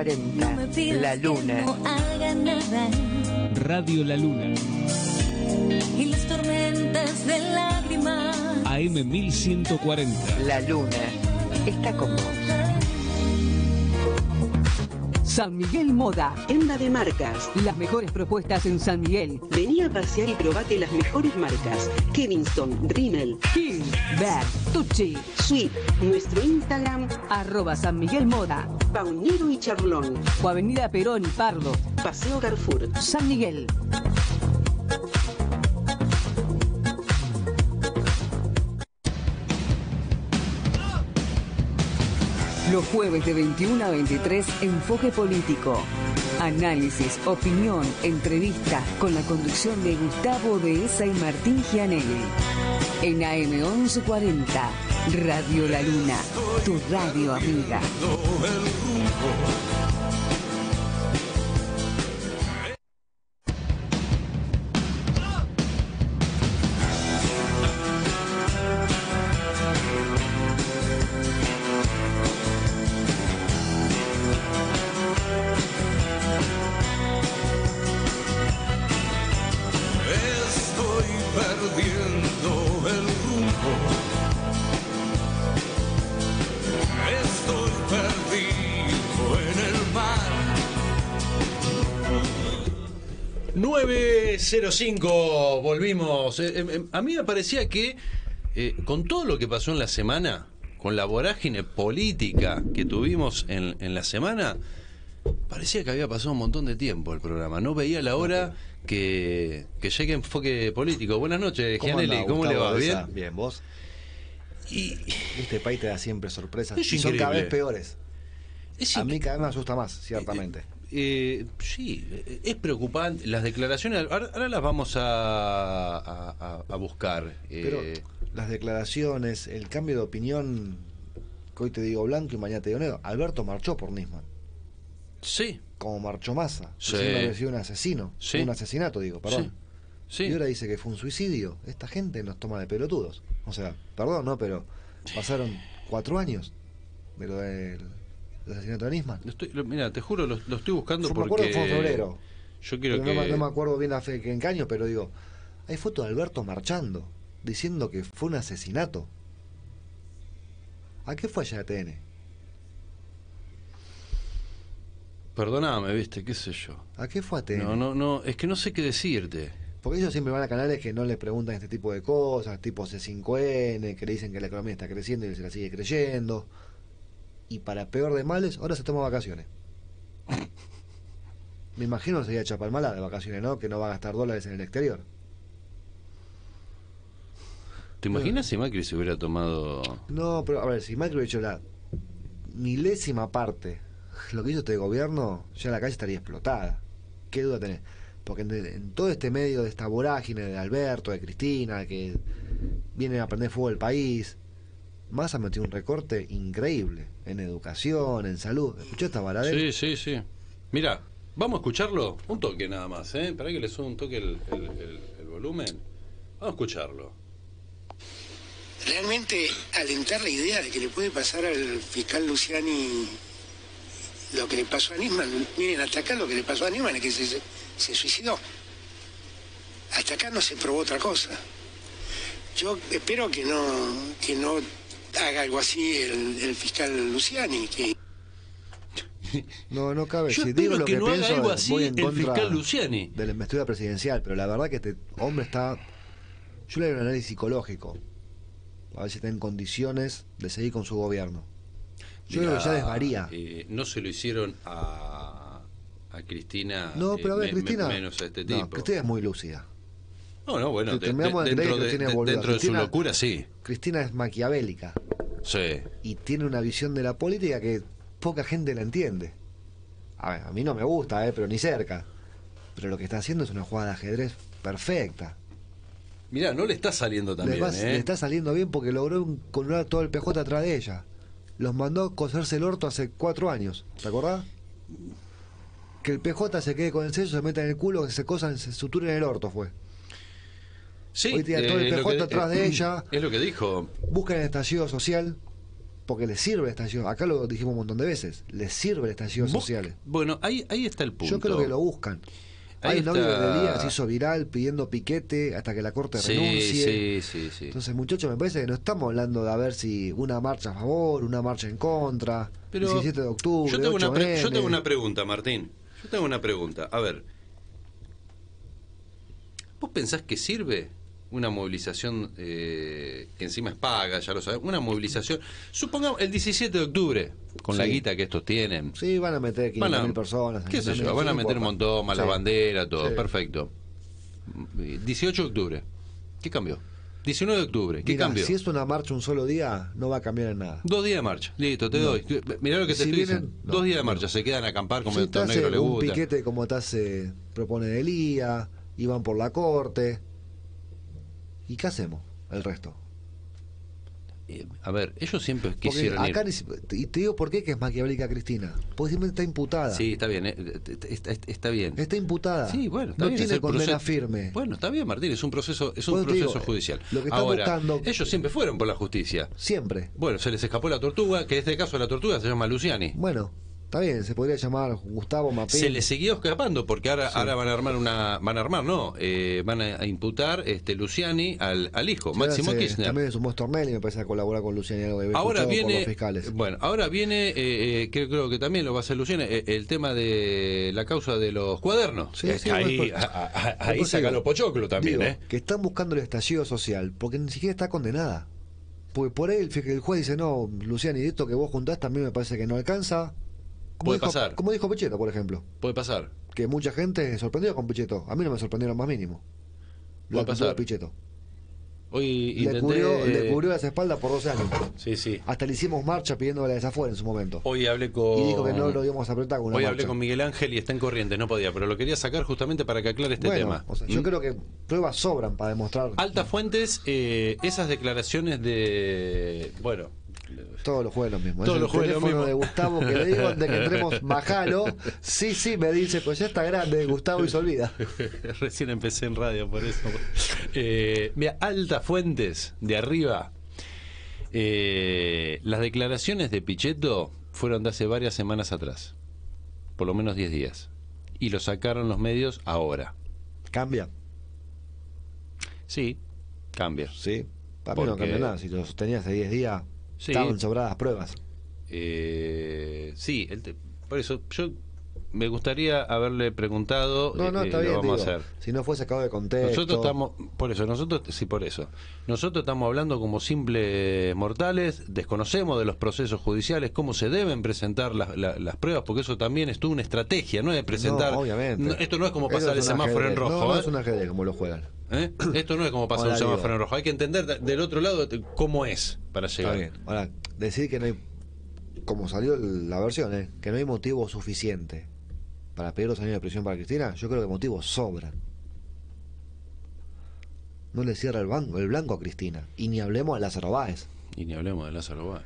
La Luna. Radio La Luna. Y las tormentas de lágrimas. AM 1140. La Luna está con vos. San Miguel Moda. Tienda de marcas. Las mejores propuestas en San Miguel. Vení a pasear y probate las mejores marcas. Kevinston, Rimmel, King, Bear, Tucci. Sweet. Nuestro Instagram, Arroba San Miguel Moda. Paunero y Charlón. O Avenida Perón y Pardo. Paseo Carrefour. San Miguel. Los jueves de 21 a 23, Enfoque Político. Análisis, opinión, entrevistas con la conducción de Gustavo Dehesa y Martín Gianelli. En AM 1140, Radio La Luna, tu radio amiga. 905, volvimos. Eh, eh, a mí me parecía que eh, con todo lo que pasó en la semana, con la vorágine política que tuvimos en, en la semana, parecía que había pasado un montón de tiempo el programa. No veía la hora que, que llegue enfoque político. Buenas noches, Gianelli, andás, ¿cómo le va? ¿Bien? Bien, vos. Y Este país te da siempre sorpresas. Es y son cada vez peores. es A mí cada vez me asusta más, ciertamente. Eh, sí, es preocupante. Las declaraciones, ahora, ahora las vamos a, a- a- a buscar. Pero Eh, las declaraciones, el cambio de opinión, que hoy te digo blanco y mañana te digo negro. Alberto marchó por Nisman, sí, como marchó Massa, Sí. un asesino, Sí. un asesinato, digo, perdón. sí. Y ahora dice que fue un suicidio. Esta gente nos toma de pelotudos. O sea, perdón, ¿no? Pero pasaron cuatro años de lo del, del asesinato de Nisman. Mira, te juro, lo, lo estoy buscando Yo me porque. acuerdo que fue en febrero. Yo quiero que. no, me- no me acuerdo bien a fe que en qué año, pero digo, hay fotos de Alberto marchando, diciendo que fue un asesinato. ¿A qué fue allá ATN? Perdóname, viste, qué sé yo. ¿A qué fue ATN? No, no, no, es que no sé qué decirte. Porque ellos siempre van a canales que no les preguntan este tipo de cosas, tipo C5N, que le dicen que la economía está creciendo y se la sigue creyendo. Y para peor de males, ahora se toma vacaciones. Me imagino que sería Chapalmala de vacaciones, ¿no? Que no va a gastar dólares en el exterior. ¿Te imaginas si Macri se hubiera tomado. No, pero a ver, si Macri hubiera hecho la milésima parte lo que hizo este gobierno, ya la calle estaría explotada. ¿Qué duda tenés? Porque en, en todo este medio de esta vorágine de Alberto, de Cristina, que vienen a prender fuego el país, Massa metió un recorte increíble en educación, en salud. ¿Escuchó esta baladera? Sí, sí, sí. Mira, vamos a escucharlo. Un toque nada más, ¿eh? Para que le suba un toque el, el- el- el volumen. Vamos a escucharlo. realmente alentar la idea de que le puede pasar al fiscal Luciani lo que le pasó a Nisman. Miren, hasta acá lo que le pasó a Nisman es que se, se suicidó. Hasta acá no se probó otra cosa. Yo espero que no, que no haga algo así el, el fiscal Luciani, que No, no cabe. Yo si espero digo lo que que, no haga pienso, algo así voy en el contra fiscal Luciani. de la investidura presidencial, pero la verdad que este hombre está... Yo le haría un análisis psicológico. A ver si está en condiciones de seguir con su gobierno. Yo creo que ya desvaría. eh, no se lo hicieron a, a Cristina. No, eh, pero a ver, me- me- Cristina... menos a este no. Cristina es muy lúcida. No, no, bueno, Te- de- terminamos de- dentro, de, boluda. dentro de su locura, sí. Cristina es maquiavélica Sí. y tiene una visión de la política que poca gente la entiende. A ver, a mí no me gusta, eh, pero ni cerca. Pero lo que está haciendo es una jugada de ajedrez perfecta. Mirá, no le está saliendo tan le, bien, va- ¿eh? le está saliendo bien porque logró controlar todo el PJ atrás de ella. Los mandó a coserse el orto hace cuatro años, ¿te acordás? Que el PJ se quede con el sello, se meta en el culo, que se cosan, se suturen el orto fue. Sí, Hoy tiene todo el eh, PJ que- atrás de ella. Es lo que dijo. Buscan el estallido social porque les sirve el estallido. Acá lo dijimos un montón de veces. Les sirve el estallido social. Bueno, ahí, ahí está el punto. Yo creo que lo buscan. Ahí Hay un audio de se hizo viral pidiendo piquete hasta que la corte Sí, renuncie. sí, sí, sí. Entonces, muchachos, me parece que no estamos hablando de a ver si una marcha a favor, una marcha en contra, Pero 17 de octubre, yo tengo, una pre- 8M. yo tengo una pregunta, Martín. Yo tengo una pregunta. A ver. ¿Vos pensás que sirve una movilización eh, que encima es paga, ya lo sabemos? Una movilización, supongamos, el 17 de octubre, con la guita que estos tienen. Sí, van a meter 500.000 Van a- personas. ¿Qué sé 500.000, yo? Van a meter un montón, más la bandera, todo. Sí. Perfecto. 18 de octubre. ¿Qué cambió? 19 de octubre. ¿Qué Mira, cambió? si es una marcha un solo día, no va a cambiar en nada. Dos días de marcha. Listo, te No. doy. Mirá lo que te Si estoy vienen- diciendo. no, Dos días de no. marcha. Se quedan a acampar como Si el negro le un gusta. piquete como te hace, propone Elías, iban por la corte. ¿Y qué hacemos el resto? Eh, A ver, ellos siempre quisieron ir. acá si- y te digo por qué que es maquiavélica Cristina. Porque siempre está imputada. Sí, está bien. eh, Está, está- bien. Está imputada. Sí, bueno, está no bien, tiene condena proceso- firme. Bueno, está bien, Martín, es un proceso, es un proceso digo, judicial. lo que Ahora, buscando- ellos siempre fueron por la justicia. Siempre. Bueno, se les escapó la tortuga, que en este caso la tortuga se llama Luciani. Bueno, está bien, se podría llamar Gustavo Mapín. Se les siguió escapando porque ahora, ahora van a armar una, van a armar, no, eh, van a, imputar este Luciani al, al hijo, Sí, Máximo se- Kirchner. También sumó Stornelli, me parece a colaborar con Luciano algo que Ahora viene, los fiscales. bueno, ahora viene, eh, eh, creo, creo que también lo va a hacer Luciani, eh, el tema de la causa de los cuadernos. Sí, sí, ahí a- a- ahí saca digo, los pochoclos también, digo, ¿eh? Que están buscando el estallido social, porque ni siquiera está condenada. Porque por ahí el, el juez dice, no, Luciani, esto que vos juntás también me parece que no alcanza. Puede dijo, pasar. Como dijo Pichetto, por ejemplo. Puede pasar. Que mucha gente se sorprendió con Pichetto. A mí no me sorprendieron más mínimo. Puede La actitud pasar. Pichetto. Hoy Le intenté, cubrió, le cubrió las espaldas por 12 años. Sí, sí. Hasta le hicimos marcha pidiéndole a desafuera en su momento. Hoy hablé con. Y dijo que no lo íbamos a apretar con una Hoy marcha. hablé con Miguel Ángel y está en corriente, no podía, pero lo quería sacar justamente para que aclare este bueno, tema. o sea, yo ¿Mm? creo que pruebas sobran para demostrar Altas fuentes, eh, esas declaraciones de. Bueno. Todos los jueves lo mismo. Todos los jueves lo mismo. de Gustavo que le digo antes que entremos, bajalo. Sí, sí, me dice, pues ya está grande Gustavo y se olvida. Recién empecé en radio, por eso. Eh, mira, altas fuentes de arriba. Eh, las declaraciones de Pichetto fueron de hace varias semanas atrás. Por lo menos 10 días. Y lo sacaron los medios ahora. Cambia, Sí, cambia. sí. Para mí no Porque- cambia nada. Si lo sostenía hace 10 días, Sí. estaban sobradas pruebas. Eh, sí, el te- por eso yo me gustaría haberle preguntado. No, no, eh, está lo bien. vamos digo, a hacer. Si no fue sacado de contexto. Nosotros estamos, por eso, nosotros, sí, por eso. Nosotros estamos hablando como simples mortales, desconocemos de los procesos judiciales, cómo se deben presentar las, la- las pruebas, porque eso también es toda una estrategia, no es presentar. No, obviamente. no, esto no es como pasar es el semáforo en rojo. No, no ¿eh? es un ajedrez como lo juegan. ¿Eh? Esto no es como pasar un semáforo rojo. Hay que entender de- del otro lado cómo es para Está llegar. bien. Ahora, decir que no hay, como salió la versión, ¿eh? que no hay motivo suficiente para pedir los años de prisión para Cristina, yo creo que motivos sobran. No le cierra el, banco, el blanco a Cristina. Y ni hablemos de Lázaro Báez. Y ni hablemos de Lázaro Báez.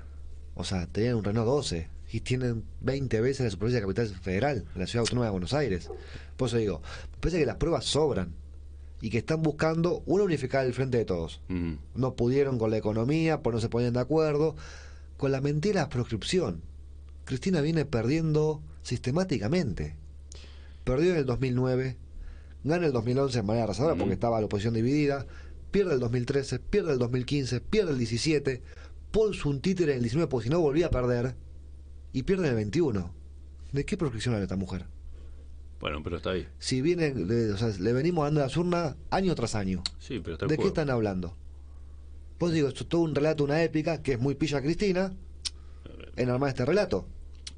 O sea, tenían un Renault 12 y tienen 20 veces la superficie de capital federal, la ciudad autónoma de Buenos Aires. Por eso digo, parece que las pruebas sobran y que están buscando una unificar el frente de todos. Mm. No pudieron con la economía, pues no se ponían de acuerdo. Con la mentira prescripción. Cristina viene perdiendo sistemáticamente. Perdió en el 2009, gana el 2011 de manera arrasadora porque estaba la oposición dividida, pierde el 2013, pierde el 2015, pierde el 17, puso un títere en el 19 porque si no volvía a perder y pierde en el 21. ¿De qué prescripción habla esta mujer? Bueno, pero está ahí. Si viene, le, o sea, le venimos dando las urnas año tras año. Sí, pero está ¿De qué están hablando? Pues digo, esto es todo un relato, una épica, que es muy pilla Cristina, en armar este relato.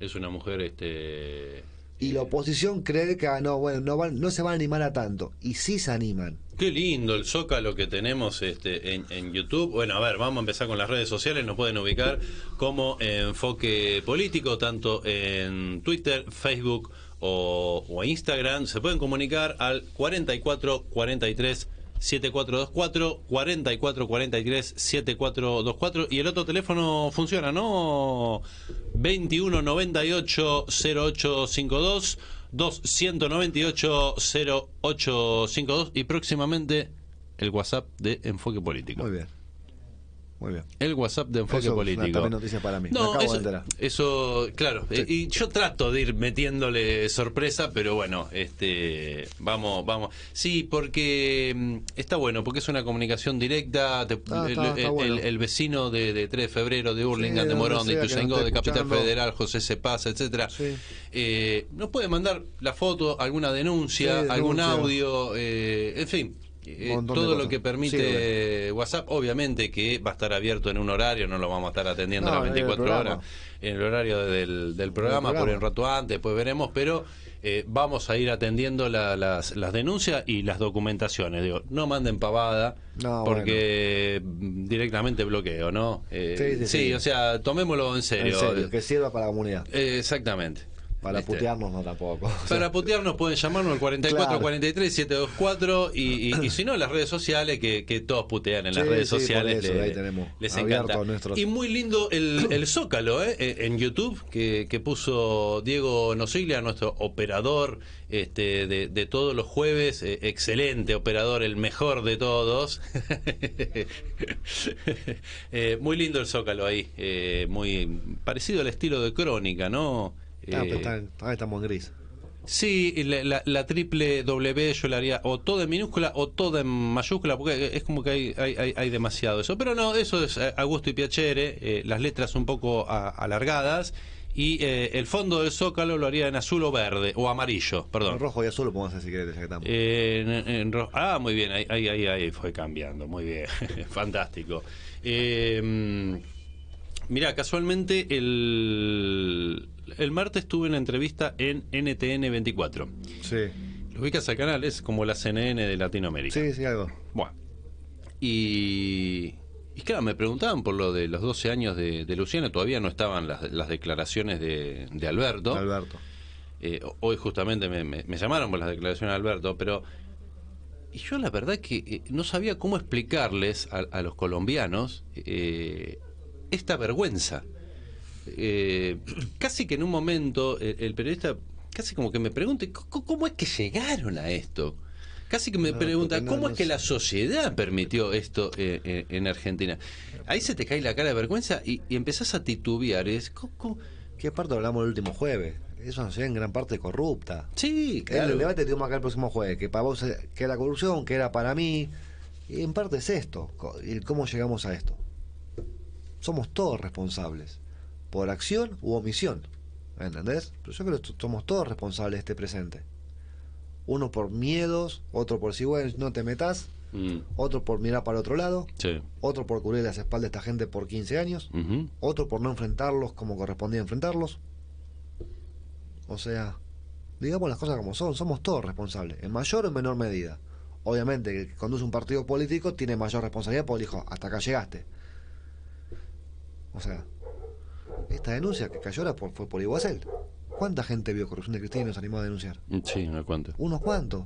Es una mujer, este. Y la oposición cree que ah, no, bueno, no, van, no se van a animar a tanto. Y sí se animan. Qué lindo el zócalo que tenemos este, en, en YouTube. Bueno, a ver, vamos a empezar con las redes sociales. Nos pueden ubicar como Enfoque Político, tanto en Twitter, Facebook o, o Instagram. Se pueden comunicar al 44 43 7424 44 43 7424 y el otro teléfono funciona, ¿no? 21 98 0852 298 0852 y próximamente el WhatsApp de Enfoque Político. Muy bien. Muy bien. El WhatsApp de Enfoque Eso es una Político. también noticia para mí. No, acabo de eso, enterar. eso, claro. eh, y yo trato de ir metiéndole sorpresa, pero bueno, este, vamos, vamos. Sí, porque mm, está bueno, porque es una comunicación directa. te- Ah, el, está- está el- bueno. el vecino de, de 3 de febrero, de Hurlingham, Sí, de de Morón, de Ituzaingó, de Capital escuchando. Federal, José Cepaz, etcétera. Sí. Eh, nos puede mandar la foto, alguna denuncia, Sí, algún audio, eh, en fin. Eh, todo lo que permite. WhatsApp, obviamente que va a estar abierto en un horario, no lo vamos a estar atendiendo No, las en el 24 programa. horas en el horario del, del programa, programa. por un rato antes, después veremos, pero eh, vamos a ir atendiendo la- las, las denuncias y las documentaciones. Digo, no manden pavada, No, porque mm, directamente bloqueo, ¿no? Eh, Sí, sí, sí. o sea, tomémoslo en En serio. serio, que sirva para la comunidad. Eh, exactamente. Para putearnos no tampoco. Para putearnos pueden llamarnos al 44 Claro. 43 724 y, y, y si no, las redes sociales, que, que todos putean en las redes sí, sociales. eso, le- ahí tenemos les encanta. nuestros- Y muy lindo el, el Zócalo ¿eh? eh, en YouTube que, que puso Diego Nosiglia, nuestro operador este, de, de todos los jueves. eh, excelente operador, el mejor de todos. Eh, muy lindo el Zócalo ahí, eh, muy parecido al estilo de Crónica, ¿no? Ah, Eh, pero está- ahí estamos en gris. Sí, la, la- la triple W yo la haría o todo en minúscula o todo en mayúscula, porque es como que hay, hay, hay- hay demasiado eso. Pero no, eso es eh, a gusto y piacere, eh, las letras un poco a- alargadas y eh, el fondo del zócalo lo haría en azul o verde, o amarillo, perdón. En rojo y azul lo podemos hacer si querés, ya que estamos. Eh, en- en ro- ah, muy bien, ahí, ahí, ahí, ahí fue cambiando, muy bien, fantástico. Eh, mira, casualmente el, el martes tuve una entrevista en NTN 24. Sí. Lo ubicas al canal, es como la CNN de Latinoamérica. Sí, sí, algo. Bueno. Y, y claro, me preguntaban por lo de los 12 años de, de Luciano, todavía no estaban las, las declaraciones de, de Alberto. Alberto. Eh, hoy justamente me, me- me llamaron por las declaraciones de Alberto, pero y yo la verdad que eh, no sabía cómo explicarles a, a los colombianos eh, esta vergüenza. Eh, casi que en un momento el, el periodista casi como que me pregunte "¿Cómo- es que llegaron a esto. Casi que me No, pregunta no- cómo no es que la sociedad permitió esto eh, eh, en Argentina. Ahí se te cae la cara de vergüenza y, y empezás a titubear. Es, ¿cómo-? ¿Qué parte hablamos el último jueves? Es una sociedad en gran parte corrupta. Sí, Claro. El debate que tuvimos acá el próximo jueves, que para vos eh, que era corrupción, que era para mí. Y en parte es esto, y cómo llegamos a esto. Somos todos responsables, por acción u omisión. ¿Entendés? Pero yo creo que somos todos responsables de este presente. Uno por miedos, otro por si, bueno, no te metas, Mm, otro por mirar para otro lado, sí. otro por cubrir las espaldas de esta gente por 15 años, otro por no enfrentarlos como correspondía enfrentarlos. O sea, digamos las cosas como son, somos todos responsables, en mayor o en menor medida. Obviamente, el que conduce un partido político tiene mayor responsabilidad porque dijo, hasta acá llegaste. O sea, esta denuncia que cayó ahora por, fue por Iguacel. ¿Cuánta gente vio corrupción de Cristina y nos animó a denunciar? Sí, no cuento. Unos cuantos.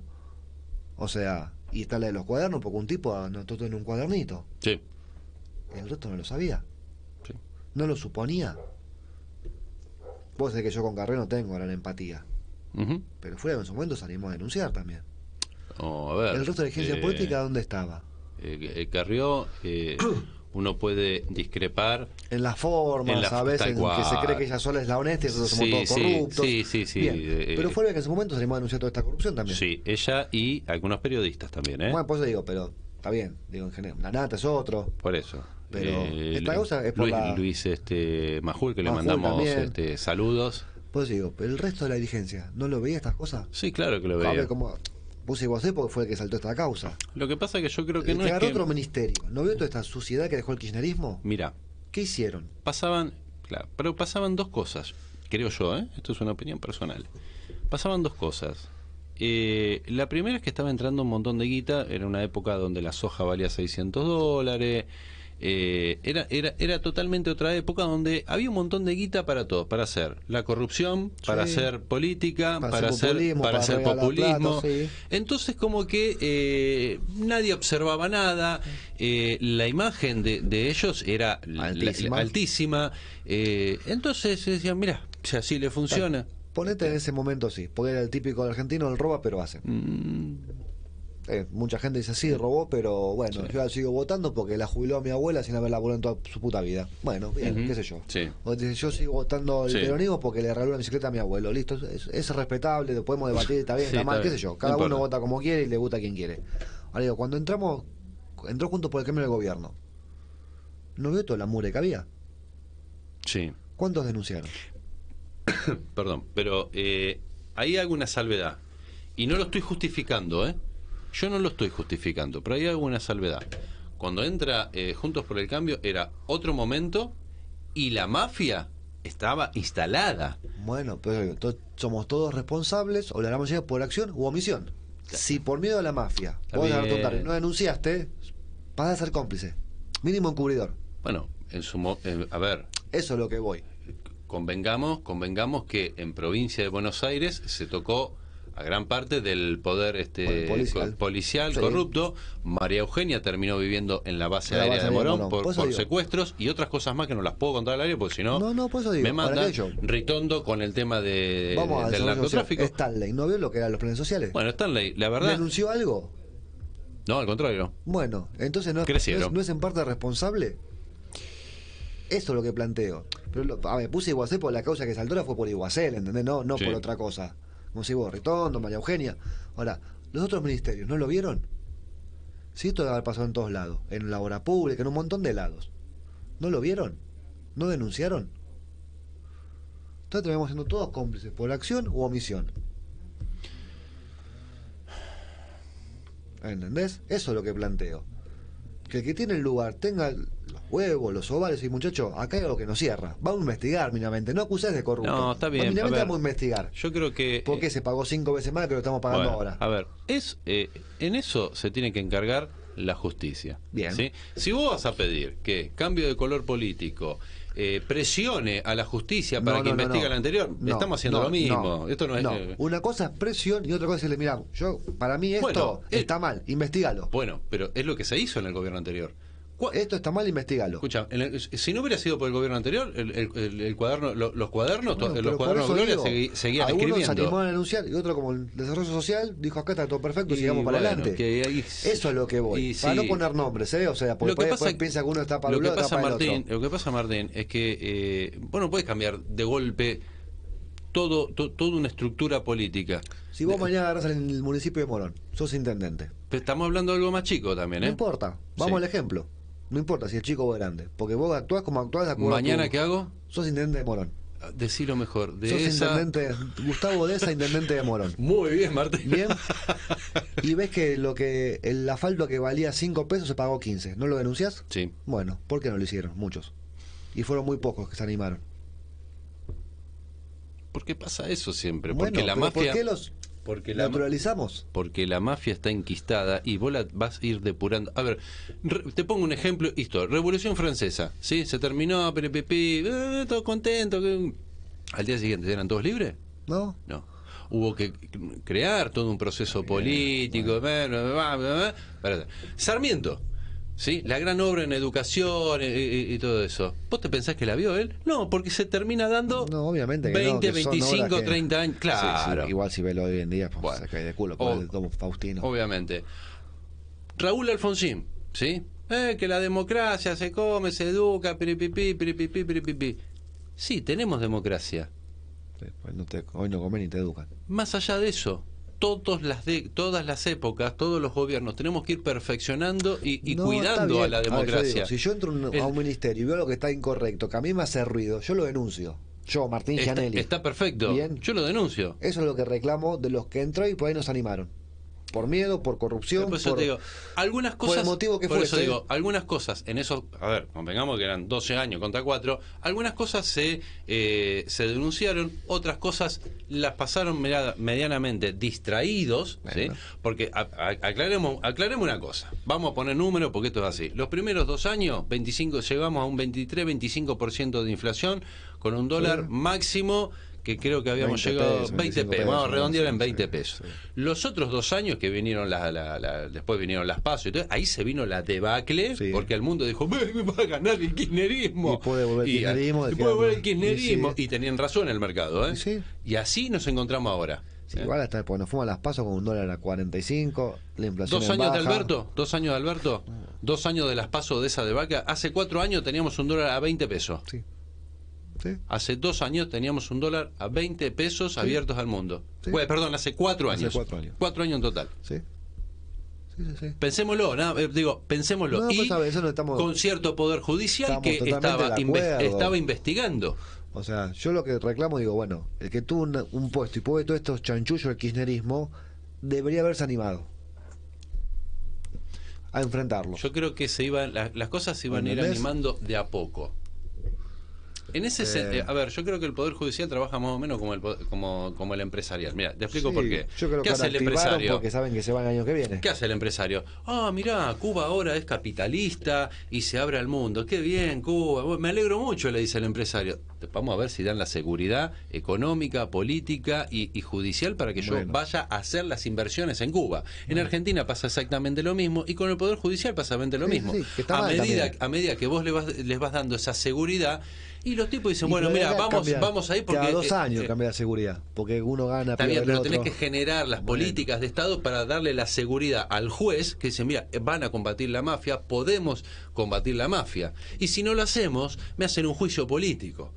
O sea, y está la de los cuadernos porque un tipo anotó todo en un cuadernito. Sí. El resto no lo sabía. Sí. No lo suponía. Vos sabés que yo con Carré no tengo gran empatía. Ujú. Pero fuera en su momento salimos a denunciar también. Oh, a ver, El resto de la agencia eh, política, ¿dónde estaba? eh, eh, Carrió, eh, uno puede discrepar. En las formas, En a veces en que se cree que ella sola es la honesta y nosotros somos Sí, todos corruptos. sí, sí, sí, Bien. eh, pero eh, fue que en su momento salimos a denunciar toda esta corrupción también. Sí, ella y algunos periodistas también, ¿eh? Bueno, por eso digo, pero está bien. Digo, en general, la nata es otro. Por eso. Pero Eh, esta Lu- causa es por Luis, la- Luis este, Majul, que le mandamos este, saludos. Por eso digo, pero el resto de la dirigencia, ¿no lo veía estas cosas? Sí, claro que lo A veía. ver, como puse Iguacé porque fue el que saltó esta causa. Lo que pasa que yo creo que el no que es que... otro ministerio. ¿No vio toda esta suciedad que dejó el kirchnerismo? Mira, ¿Qué hicieron? pasaban, claro, pero pasaban dos cosas, creo yo, ¿eh? esto es una opinión personal. Pasaban dos cosas. Eh, la primera es que estaba entrando un montón de guita, era una época donde la soja valía 600 dólares, eh, era, era, era totalmente otra época donde había un montón de guita para todo, para hacer la corrupción, para Sí. hacer política, Para para, hacer populismo, para para hacer populismo. plata, sí. Entonces como que eh, nadie observaba nada, eh, la imagen de, de ellos era Altísima. la- altísima, eh, entonces decían, mira, si así le funciona. Ponete en ese momento sí, porque era el típico argentino, el roba pero hace. Mm, Eh, mucha gente dice sí, robó, pero bueno, yo la sigo votando porque la jubiló a mi abuela sin haberla laburado en toda su puta vida. Bueno, bien, qué sé yo. Sí. O dice, yo sigo votando el peronismo porque le regaló una bicicleta a mi abuelo. Listo, es, es respetable, lo podemos debatir, está bien, está mal, está qué sé yo. no Cada uno importa. vota como quiere y le gusta a quien quiere. Ahora digo, cuando entramos, entró juntos por el cambio del gobierno, ¿no vio toda la mure que había? Sí. ¿Cuántos denunciaron? Perdón, pero eh, ahí hay alguna salvedad. Y no lo estoy justificando, ¿eh? Yo no lo estoy justificando, pero hay alguna salvedad. Cuando entra eh, Juntos por el Cambio era otro momento y la mafia estaba instalada. Bueno, pero to- somos todos responsables, o damos ya por acción u omisión. Si por miedo a la mafia, vos no denunciaste, vas a ser cómplice. Mínimo encubridor. Bueno, en su mo- eh, a ver, Eso es lo que voy. convengamos, convengamos que en provincia de Buenos Aires se tocó a gran parte del poder este policial. co- policial Sí. corrupto. María Eugenia terminó viviendo en la base la aérea base de Morón Morón. por, secuestros y otras cosas más que no las puedo contar al aire porque si no, No, no, por eso digo, me ¿para mandan qué yo? Ritondo con el tema de, Vamos del desarrollo social. narcotráfico. Stanley, ¿no vio lo que eran los planes sociales? Bueno, Stanley, la verdad, ¿Denunció algo? no, al contrario. Bueno, entonces no es, Crecieron. no es- no es en parte responsable. Eso es lo que planteo. Pero lo- a ver, puse Iguacé por la causa que saltó, la fue por Iguacel, ¿entendés? No, no Sí. por otra cosa. Como si vos, Ritondo, María Eugenia. Ahora, los otros ministerios, ¿no lo vieron? Sí, esto debe haber pasado en todos lados. En la obra pública, en un montón de lados. ¿No lo vieron? ¿No denunciaron? Entonces terminamos siendo todos cómplices por acción u omisión. ¿Entendés? Eso es lo que planteo. Que el que tiene el lugar tenga los huevos, los ovarios y muchachos, acá hay algo que nos cierra. Vamos a investigar mínimamente, no acusés de corrupto. No, está bien, a ver. vamos a investigar. Yo creo que ¿Por qué se pagó cinco veces más que lo estamos pagando Bueno, ahora? A ver, es eh, en eso se tiene que encargar la justicia. Bien. ¿sí? Si vos vas a pedir que cambio de color político eh, presione a la justicia para No, que no, investigue no. al anterior, estamos haciendo lo mismo. Esto no es. eh, Una cosa es presión y otra cosa es decirle, mira, yo, para mí esto Bueno, eh, está mal, investigalo. Bueno, pero es lo que se hizo en el gobierno anterior. Esto está mal, investigalo. Escucha, si no hubiera sido por el gobierno anterior, el, el- el- cuaderno, lo- los cuadernos, to- Bueno, los pero por cuadernos Gloria digo, segui- seguían algunos se escribiendo. animaron a denunciar y otro como el desarrollo social dijo acá está todo perfecto, Y sigamos para adelante. que ahí- Eso es lo que voy. Para sí. no poner nombres, ¿eh? O sea, porque Lo que después pasa- piensa que uno está para lo que pasa Martín, lo que pasa Martín es que eh, bueno puedes cambiar de golpe todo, to- toda una estructura política. Si vos mañana agarras en el municipio de Morón, sos intendente. Pero estamos hablando de algo más chico también, No ¿eh? importa, vamos Sí. al ejemplo. No importa si es chico o grande, porque vos actuás como actuás de acuerdo Mañana qué hago? Sos intendente de Morón. Decilo mejor. De sos esa... intendente, Gustavo Deza, intendente de Morón. Muy bien, Martín. Bien. Y ves que lo que el asfalto que valía 5 pesos se pagó 15. ¿No lo denuncias? Sí. Bueno, ¿por qué no lo hicieron? Muchos. Y fueron muy pocos que se animaron. ¿Por qué pasa eso siempre? Bueno, Porque la mafia ¿por qué los porque la naturalizamos? porque la mafia está enquistada y vos la vas a ir depurando. A ver, re- te pongo un ejemplo, esto, Revolución Francesa, ¿sí? Se terminó, perepipi, eh, todo contento. que- Al día siguiente, ¿eran todos libres? ¿No? No. Hubo que crear todo un proceso político. bla, bla, bla, bla, bla. Sarmiento. ¿Sí? La gran obra en educación y, y- y todo eso. ¿Vos te pensás que la vio él? No, porque se termina dando No, obviamente que no, 20, que son 25, obras que- 30 años. Sí, Claro. sí, igual si velo hoy en día, pues Bueno. se cae de culo, O- por el Tomo Faustino. Obviamente. Raúl Alfonsín, ¿sí? Eh, que la democracia se come, se educa, piripipi, piripipi, piripipi. Sí, tenemos democracia. Sí, hoy, no te- hoy no comen ni te educan. Más allá de eso, todas las de, todas las épocas, todos los gobiernos, tenemos que ir perfeccionando y, y No, está cuidando a la ver, yo democracia. digo, si yo entro un- El- a un ministerio y veo lo que está incorrecto, que a mí me hace ruido, yo lo denuncio. Yo, Martín está, Gianelli. está perfecto. Bien. Yo lo denuncio. Eso es lo que reclamo de los que entró y por ahí nos animaron. Por miedo, por corrupción, Por eso por... te digo, algunas por cosas. el motivo que por eso digo, algunas cosas en esos. A ver, convengamos que eran 12 años contra 4. Algunas cosas se, eh, se denunciaron, otras cosas las pasaron medianamente distraídos. ¿sí? Porque a- a- aclaremos, aclaremos una cosa. Vamos a poner números porque esto es así. Los primeros dos años, 25, llegamos a un 23-25% de inflación con un dólar Sí. máximo que creo que habíamos 20 llegado pesos, 20 25 pesos. Vamos a redondear en sí, 20 sí, pesos. sí. Los otros dos años que vinieron la, la- la- después vinieron las pasos y todo, ahí se vino la debacle Sí. porque el mundo dijo, "Me me va a ganar el kirchnerismo. Y puede volver el kirchnerismo, y de puede volver el y kirchnerismo. Y, tenían razón el mercado, ¿eh? Y sí. Y así nos encontramos ahora. Sí, igual hasta porque nos fuimos a las pasos con un dólar a 45, la inflación Dos en años de. Alberto, dos años de Alberto, dos años de las pasos de esa de vaca. Hace cuatro años teníamos un dólar a 20 pesos. Sí. Sí. Hace dos años teníamos un dólar a 20 pesos abiertos al mundo. Sí. Bueno, perdón, hace cuatro Hace años. cuatro años. Cuatro años en total. Sí. Pensémoslo, nada, eh, digo, pensémoslo. No, y pues, ver, no estamos- con cierto poder judicial que estaba, inve- investigando. O sea, yo lo que reclamo, digo, bueno, el que tuvo un, un puesto y puede todos estos chanchullos del kirchnerismo, debería haberse animado a enfrentarlo. Yo creo que se iban, la- las cosas se iban a ir animando de a poco. En ese Eh. eh, a ver, yo creo que el poder judicial trabaja más o menos como el como, como el empresarial. Mira, te explico Sí, por qué. Yo creo ¿Qué que hace el empresario? porque saben que se van el año que viene. ¿Qué hace el empresario? Ah, mirá, Cuba ahora es capitalista y se abre al mundo. Qué bien, Cuba. Me alegro mucho, le dice el empresario. Vamos a ver si dan la seguridad económica, política y, y judicial para que yo vaya a hacer las inversiones en Cuba. En Argentina pasa exactamente lo mismo y con el Poder Judicial pasa exactamente lo mismo. sí, a, medida, también. a medida que vos le vas- les vas dando esa seguridad y los tipos dicen, Y bueno, mira, vamos, cambia- vamos ahí porque... Cada dos años eh, cambia la seguridad. Porque uno gana, Está bien, el pero otro. tenés que generar las Bueno. políticas de Estado para darle la seguridad al juez que dice, mira, van a combatir la mafia, podemos combatir la mafia. Y si no lo hacemos, me hacen un juicio político.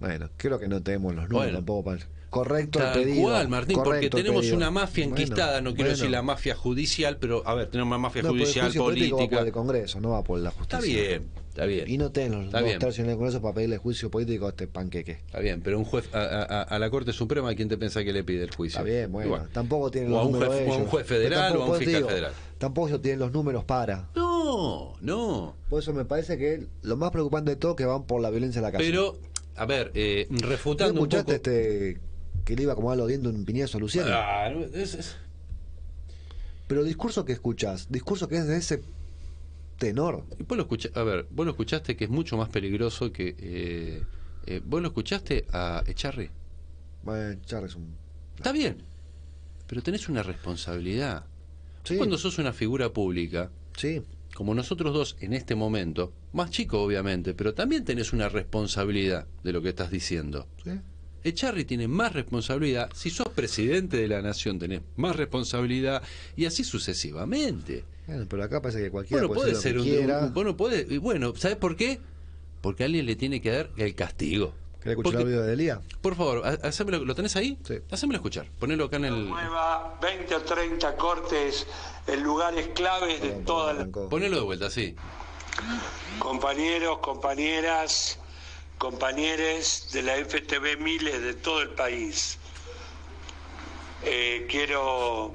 Bueno, creo que no tenemos los números Bueno. tampoco para... Correcto el Tal pedido. cual, Martín, porque correcto el tenemos pedido. una mafia Bueno, enquistada, no quiero bueno. decir la mafia judicial, pero a ver, tenemos una mafia No, el judicial, va política. por el Congreso, no va por la justicia. Está bien, está bien. Y no tenés los Está bien. tercios en el Congreso para pedirle juicio político a este panqueque. Está bien, pero un juez a, a- a la Corte Suprema, ¿a quién te piensa que le pide el juicio? Está bien, bueno. Igual. Tampoco tienen los un números juez- o a un juez federal tampoco- o a un fiscal digo, federal. Tampoco ellos tienen los números para. No, no. Por eso me parece que lo más preocupante de todo es que van por la violencia en la calle. Pero, a ver, eh, ¿No refutando un escuchaste poco... este que le iba como a lo diendo un piñazo a Luciano? Ah, es- es- Pero discurso que escuchás, discurso que es de ese tenor. y vos lo escucha- a ver, vos lo escuchaste que es mucho más peligroso que... eh, eh, ¿Vos lo escuchaste a Echarri? Bueno, Charri es un. Está bien, pero tenés una responsabilidad. Sí. Cuando sos una figura pública, Sí, como nosotros dos en este momento, más chico obviamente, pero también tenés una responsabilidad de lo que estás diciendo. sí. Echarri tiene más responsabilidad, si sos presidente de la nación tenés más responsabilidad y así sucesivamente. Bueno, pero acá parece que cualquiera Bueno, puede puede hacer lo ser que un, quiera. un- vos no podés- y bueno, ¿sabes por qué? Porque alguien le tiene que dar el castigo. ¿Querés escuchar Porque- el video de Elías? Por favor, ha- hacémelo- ¿lo tenés ahí? Sí. Hacémelo escuchar, ponelo acá en el... Nueva 20 o 30 cortes en lugares claves de Perdón, toda la... Ponelo de vuelta, sí. Compañeros, compañeras, compañeros de la FTV Miles de todo el país. Eh, quiero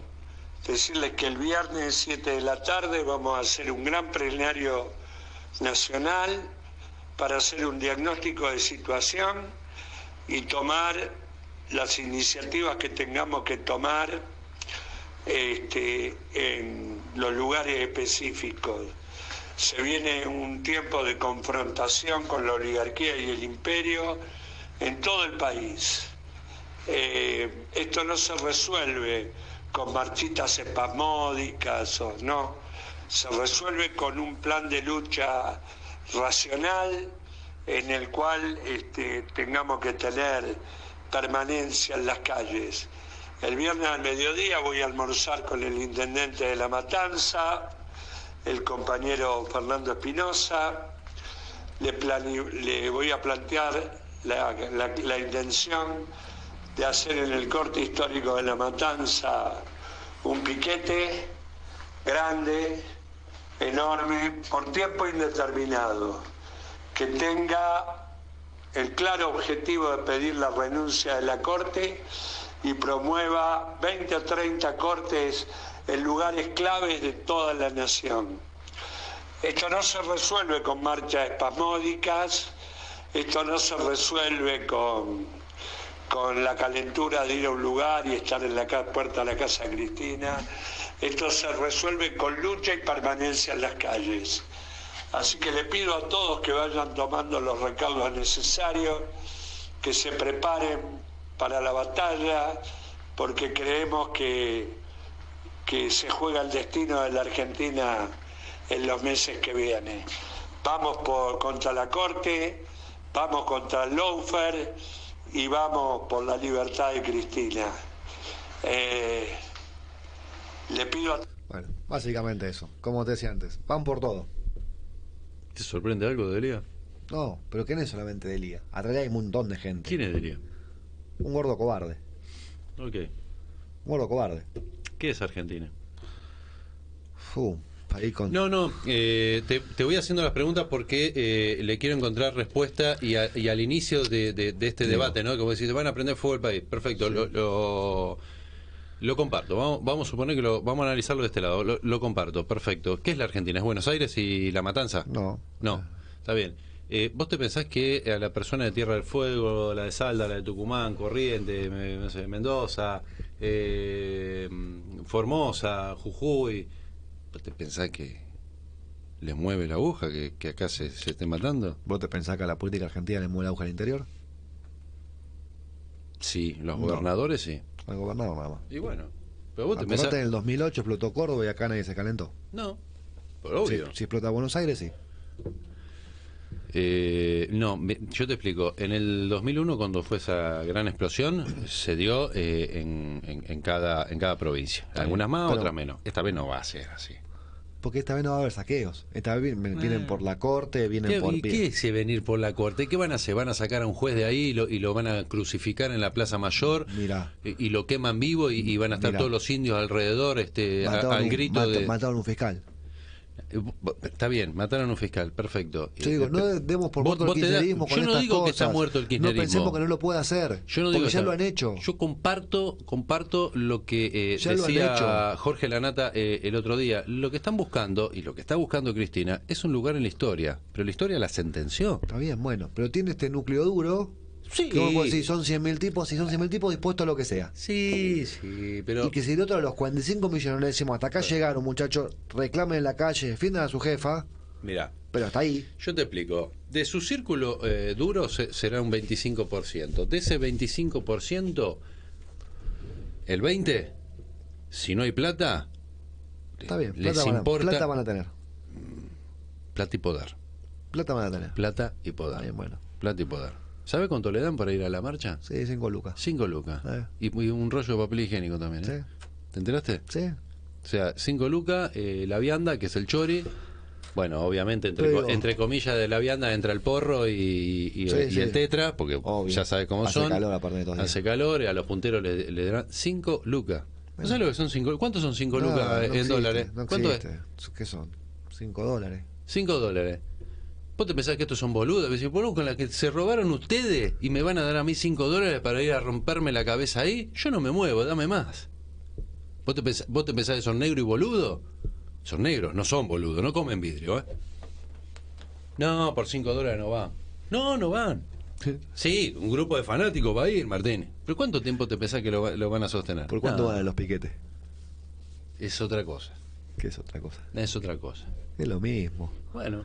decirles que el viernes 7 de la tarde vamos a hacer un gran plenario nacional para hacer un diagnóstico de situación y tomar las iniciativas que tengamos que tomar este, en los lugares específicos. Se viene un tiempo de confrontación con la oligarquía y el imperio en todo el país. Eh, esto no se resuelve con marchitas espasmódicas o no, se resuelve con un plan de lucha racional en el cual este, tengamos que tener permanencia en las calles. El viernes al mediodía voy a almorzar con el intendente de La Matanza, el compañero Fernando Espinosa, le, voy a plantear la, la- la intención de hacer en el corte histórico de La Matanza un piquete grande, enorme, por tiempo indeterminado, que tenga el claro objetivo de pedir la renuncia de la Corte y promueva 20 o 30 cortes en lugares claves de toda la nación. Esto no se resuelve con marchas espasmódicas, esto no se resuelve con, con la calentura de ir a un lugar y estar en la puerta de la Casa Cristina, esto se resuelve con lucha y permanencia en las calles. Así que le pido a todos que vayan tomando los recaudos necesarios, que se preparen para la batalla, porque creemos que, que se juega el destino de la Argentina en los meses que vienen. Vamos por, contra la Corte, vamos contra el Lawfare y vamos por la libertad de Cristina. Eh, le pido a Bueno, básicamente eso. Como te decía antes, van por todo. ¿Te sorprende algo de Delia? No, pero no es solamente de Elía. Atrás hay un montón de gente. ¿Quién es Delia? Un gordo cobarde. Ok. Un gordo cobarde. ¿Qué es Argentina? Con... No, no, eh, te, te voy haciendo las preguntas porque eh, le quiero encontrar respuesta y, a- y al inicio de, de- de este Digo. debate, ¿no? Como decís, van a aprender fuego el país. Perfecto, lo, lo, lo comparto. Vamos, vamos a suponer que lo vamos a analizarlo de este lado. Lo, lo comparto, perfecto. ¿Qué es la Argentina? ¿Es Buenos Aires y La Matanza? No. No, está bien. Eh, ¿Vos te pensás que a la persona de Tierra del Fuego, la de Salda, la de Tucumán, Corriente, me- no sé, Mendoza, eh, Formosa, Jujuy, ¿vos te pensás que les mueve la aguja, que, que acá se, se esté matando? ¿Vos te pensás que a la política argentina le mueve la aguja al interior? Sí, los No. gobernadores sí. Al gobernador nada más. Y bueno, pero vos te pensás... en el 2008 explotó Córdoba y acá nadie se calentó. No, pero obvio. Si, si explota Buenos Aires, sí. Eh, no, me- yo te explico. En el 2001, cuando fue esa gran explosión, se dio eh, en, en- en cada, en cada provincia. Algunas más, Pero- otras menos. Esta vez no va a ser así. Porque esta vez no va a haber saqueos. Esta vez vienen, vienen por la corte, vienen ¿Qué, por y qué es venir por la corte? ¿Qué van a hacer? ¿Van a sacar a un juez de ahí y lo, y lo van a crucificar en la Plaza Mayor? Mirá. Y, y lo queman vivo y, y van a estar Mirá. todos los indios alrededor este, a- al un- grito mat- de... Mataron un fiscal. Eh, Está bien, mataron a un fiscal, perfecto. Yo digo, Eh, no pe- demos por muerto el da- kirchnerismo con Yo no estas digo que está muerto el No kirchnerismo. pensemos que no lo puede hacer. Yo no digo porque que ya lo han hecho. Yo comparto, comparto lo que eh, lo decía. Jorge Lanata eh, el otro día. Lo que están buscando y lo que está buscando Cristina es un lugar en la historia, pero la historia la sentenció. Está bien, bueno. Pero tiene este núcleo duro. Sí. Que vos decís, son 100.000 tipos, si son 100.000 tipos dispuestos a lo que sea. Sí, sí, pero Y que si el otro de los 45 millones le decimos, hasta acá llegaron, muchachos, reclamen en la calle, defiendan a su jefa, mira, pero hasta ahí. yo te explico. De su círculo eh, duro se- será un 25%. De ese 25%, el 20, si no hay plata, Está bien, les plata van, a, plata van a tener. plata y poder. Plata van a tener. Plata y poder. Bien, bueno. Plata y poder. ¿Sabe cuánto le dan para ir a la marcha? Sí, 5 lucas. Cinco lucas. Eh. Y, y un rollo de papel higiénico también. ¿eh? Sí. ¿Te enteraste? Sí. O sea, cinco lucas, eh, la vianda, que es el chori. Bueno, obviamente, entre, digo- comillas de la vianda entra el porro y, y- Sí, y sí. el tetra, porque Obvio. ya sabes cómo Hace son. calor aparte de todo. Hace calor, y a los punteros le, le darán cinco lucas. ¿No sabes lo que son cinco ¿Cuántos son cinco No, lucas no en existe, dólares? No ¿Cuánto existe. ¿Qué son? 5 dólares. es? Cinco dólares. ¿Vos te pensás que estos son boludos? Decís, boludo, con la que se robaron ustedes y me van a dar a mí cinco dólares para ir a romperme la cabeza ahí, yo no me muevo, dame más. ¿Vos te pensás, vos te pensás que son negros y boludos? Son negros, no son boludos, no comen vidrio, ¿eh? No, por cinco dólares no van. No, no van. Sí, un grupo de fanáticos va a ir, Martín. ¿Pero cuánto tiempo te pensás que lo, lo van a sostener? ¿Por cuánto van los piquetes? Es otra cosa. Que es otra cosa. Es otra cosa. Es lo mismo. Bueno,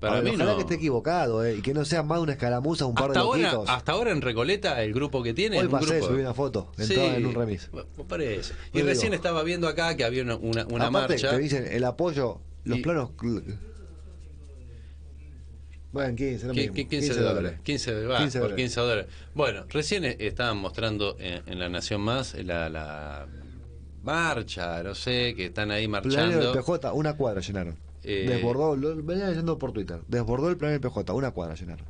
para Ahora, mí ojalá no. que esté equivocado, eh, y que no sea más de una escaramuza, un par hasta de ahora, loquitos. hasta ahora en Recoleta el grupo que tiene Hoy un pasé, grupo subí una foto, entraba en un remis. Parece. Y Yo recién digo- estaba viendo acá que había una, una, una Aparte, marcha. te dicen el apoyo, los Y- planos. Bueno, 15, lo ¿Qué- mismo. qué 15, dólares. 15, va, 15 por dólares. 15 dólares. Bueno, recién eh, estaban mostrando en, en La Nación Más eh, la, la marcha, no sé, que están ahí Planero marchando. del PJ, una cuadra llenaron. Eh, Desbordó, lo venía leyendo por Twitter. Desbordó el del PJ, una cuadra llenaron.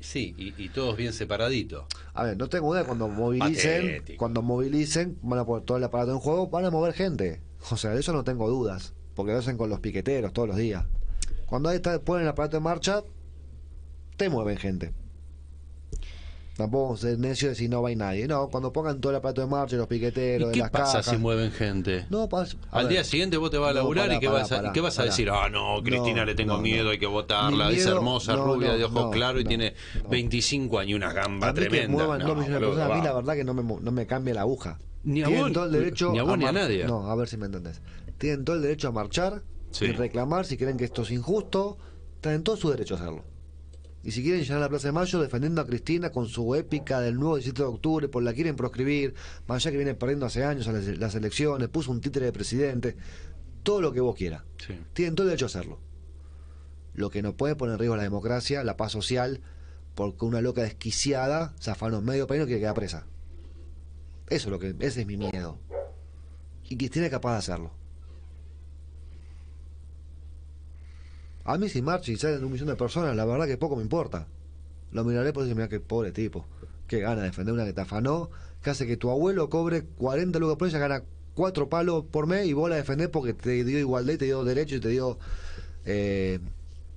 Sí, y, y todos bien separaditos. A ver, no tengo duda cuando movilicen, Patético. cuando movilicen, van a poner todo el aparato en juego, van a mover gente. O sea, de eso no tengo dudas, porque lo hacen con los piqueteros todos los días. Cuando ahí está, ponen el aparato en marcha, te mueven gente. Tampoco ser necio de decir no va y nadie. No, cuando pongan todo el aparato de marcha, los piqueteros, ¿Y de qué las pasa cajas. si mueven gente? No, pas- a Al ver, día siguiente vos te vas a No, laburar y qué vas a, qué vas a decir, ah, no, Cristina No, le tengo no, miedo, hay que votarla, Mi es miedo- hermosa, rubia, de ojos claros y tiene no. 25 años y una gamba a mí que tremenda. muevan No, millones de personas, a mí la verdad que no me, no me cambia la aguja. Ni a Tienen vos, todo el derecho ni a vos ni a nadie. No, a ver si me entendés. Tienen todo el derecho a marchar Sí. y reclamar si creen que esto es injusto. Tienen todo su derecho a hacerlo. Y si quieren llenar la Plaza de Mayo defendiendo a Cristina con su épica del nuevo 17 de octubre, por la quieren proscribir, más allá que viene perdiendo hace años las, las elecciones, puso un títere de presidente, todo lo que vos quieras. Sí. Tienen todo el derecho a hacerlo. Lo que no puede poner en riesgo la democracia, la paz social, porque una loca desquiciada afanó medio país no quiere quedar presa. Eso es lo que, ese es mi miedo. Y Cristina es capaz de hacerlo. A mí si marcha y salen un millón de personas, la verdad que poco me importa. Lo miraré por decir, mira qué pobre tipo. Qué gana de defender una que te afanó, que hace que tu abuelo cobre 40 lucas por ella, gana cuatro palos por mes y vos la defendés porque te dio igualdad y te dio derecho y te dio eh,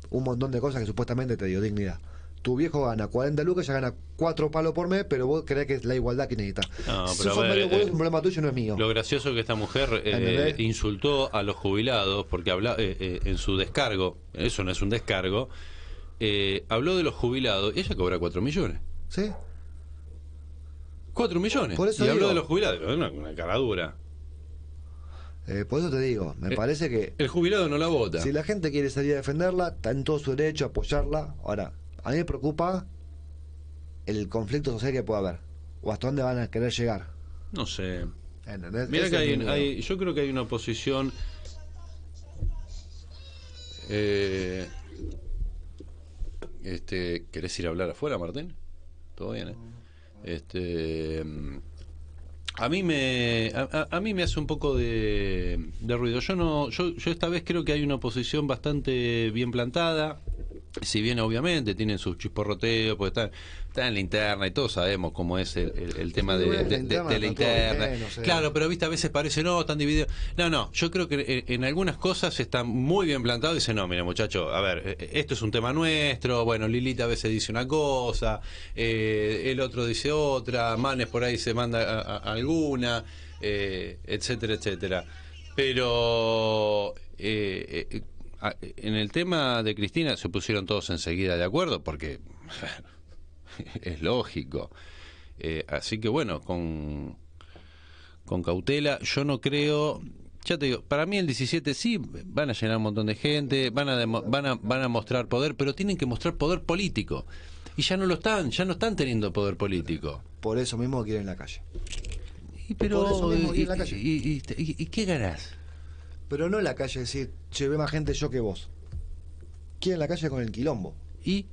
un montón de cosas que supuestamente te dio dignidad. Tu viejo gana 40 lucas, ya gana cuatro palos por mes, pero vos crees que es la igualdad que necesitas. No, pero a ver, medio eh, es un problema tuyo, no es mío. Lo gracioso es que esta mujer eh, insultó a los jubilados porque habla eh, eh, en su descargo, eso no es un descargo, habló de los jubilados y ella cobra 4 millones. ¿Sí? 4 millones. Por eso y habló de los jubilados. Una, una cara dura. Eh, por eso te digo, me parece que El jubilado no la vota. si la gente quiere salir a defenderla, está en todo su derecho a apoyarla. Ahora, a mí me preocupa el conflicto social que pueda haber. O hasta dónde van a querer llegar. No sé. ¿Entendés? Mira que hay, hay- yo creo que hay una oposición. Eh, este, ¿Querés ir a hablar afuera, Martín? Todo bien, ¿eh? Este, mm, a mí me a, mí me hace un poco de, de ruido. Yo no yo, yo esta vez creo que hay una oposición bastante bien plantada. Si bien obviamente tienen sus chisporroteos, porque están, están en la interna y todos sabemos cómo es el, el- el tema de, la de- de- interna de la está todo interna. bien, o sea. Claro, pero viste, a veces parece, no, están divididos. No, no, yo creo que en, en algunas cosas están muy bien plantados y dicen, no, mire muchacho, a ver, eh, esto es un tema nuestro, bueno, Lilita a veces dice una cosa, eh, el otro dice otra, Manes por ahí se manda a- a- a alguna, eh, etcétera, etcétera. Pero eh, eh, en el tema de Cristina se pusieron todos enseguida de acuerdo, porque es lógico. Eh, así que bueno, con, con cautela, yo no creo, ya te digo, para mí el 17 sí, van a llenar un montón de gente, van a, demo- van a, van a mostrar poder, pero tienen que mostrar poder político. Y ya no lo están, ya no están teniendo poder político. Por eso mismo quieren la calle. Y pero, Por eso mismo, la calle. y- y- y- y qué ganás? Pero no en la calle decir, llevé más gente yo que vos. Quieren la calle con el quilombo. Y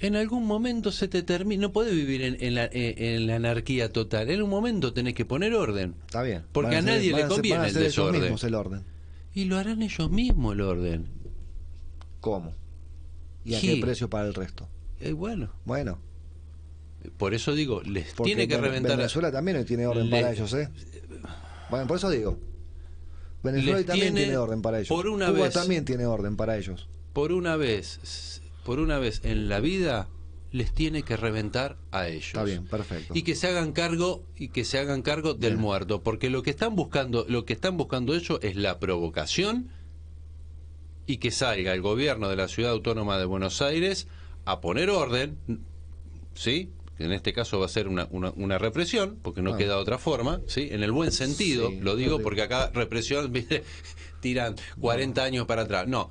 en algún momento se te termina, no podés vivir en, en la, en- en la anarquía total, en un momento tenés que poner orden. Está bien. Porque a nadie le conviene van a el ellos desorden. mismos el orden. Y lo harán ellos mismos el orden. ¿Cómo? ¿Y a Sí. qué precio para el resto? Eh, bueno, Bueno, por eso digo, les porque tiene que Ven- reventar. Venezuela también tiene orden para ellos, ¿eh? Bueno, por eso digo. Venezuela Les también tiene, tiene orden para ellos. por una Cuba vez- también tiene orden para ellos. Por una vez, por una vez en la vida, les tiene que reventar a ellos. Está bien, perfecto. y que se hagan cargo y que se hagan cargo del Bien. muerto porque lo que están buscando lo que están buscando ellos es la provocación y que salga el gobierno de la ciudad autónoma de Buenos Aires a poner orden sí que en este caso va a ser una, una, una represión porque no Ah. queda otra forma sí en el buen sentido Sí, lo digo porque acá represión tiran 40 años para atrás no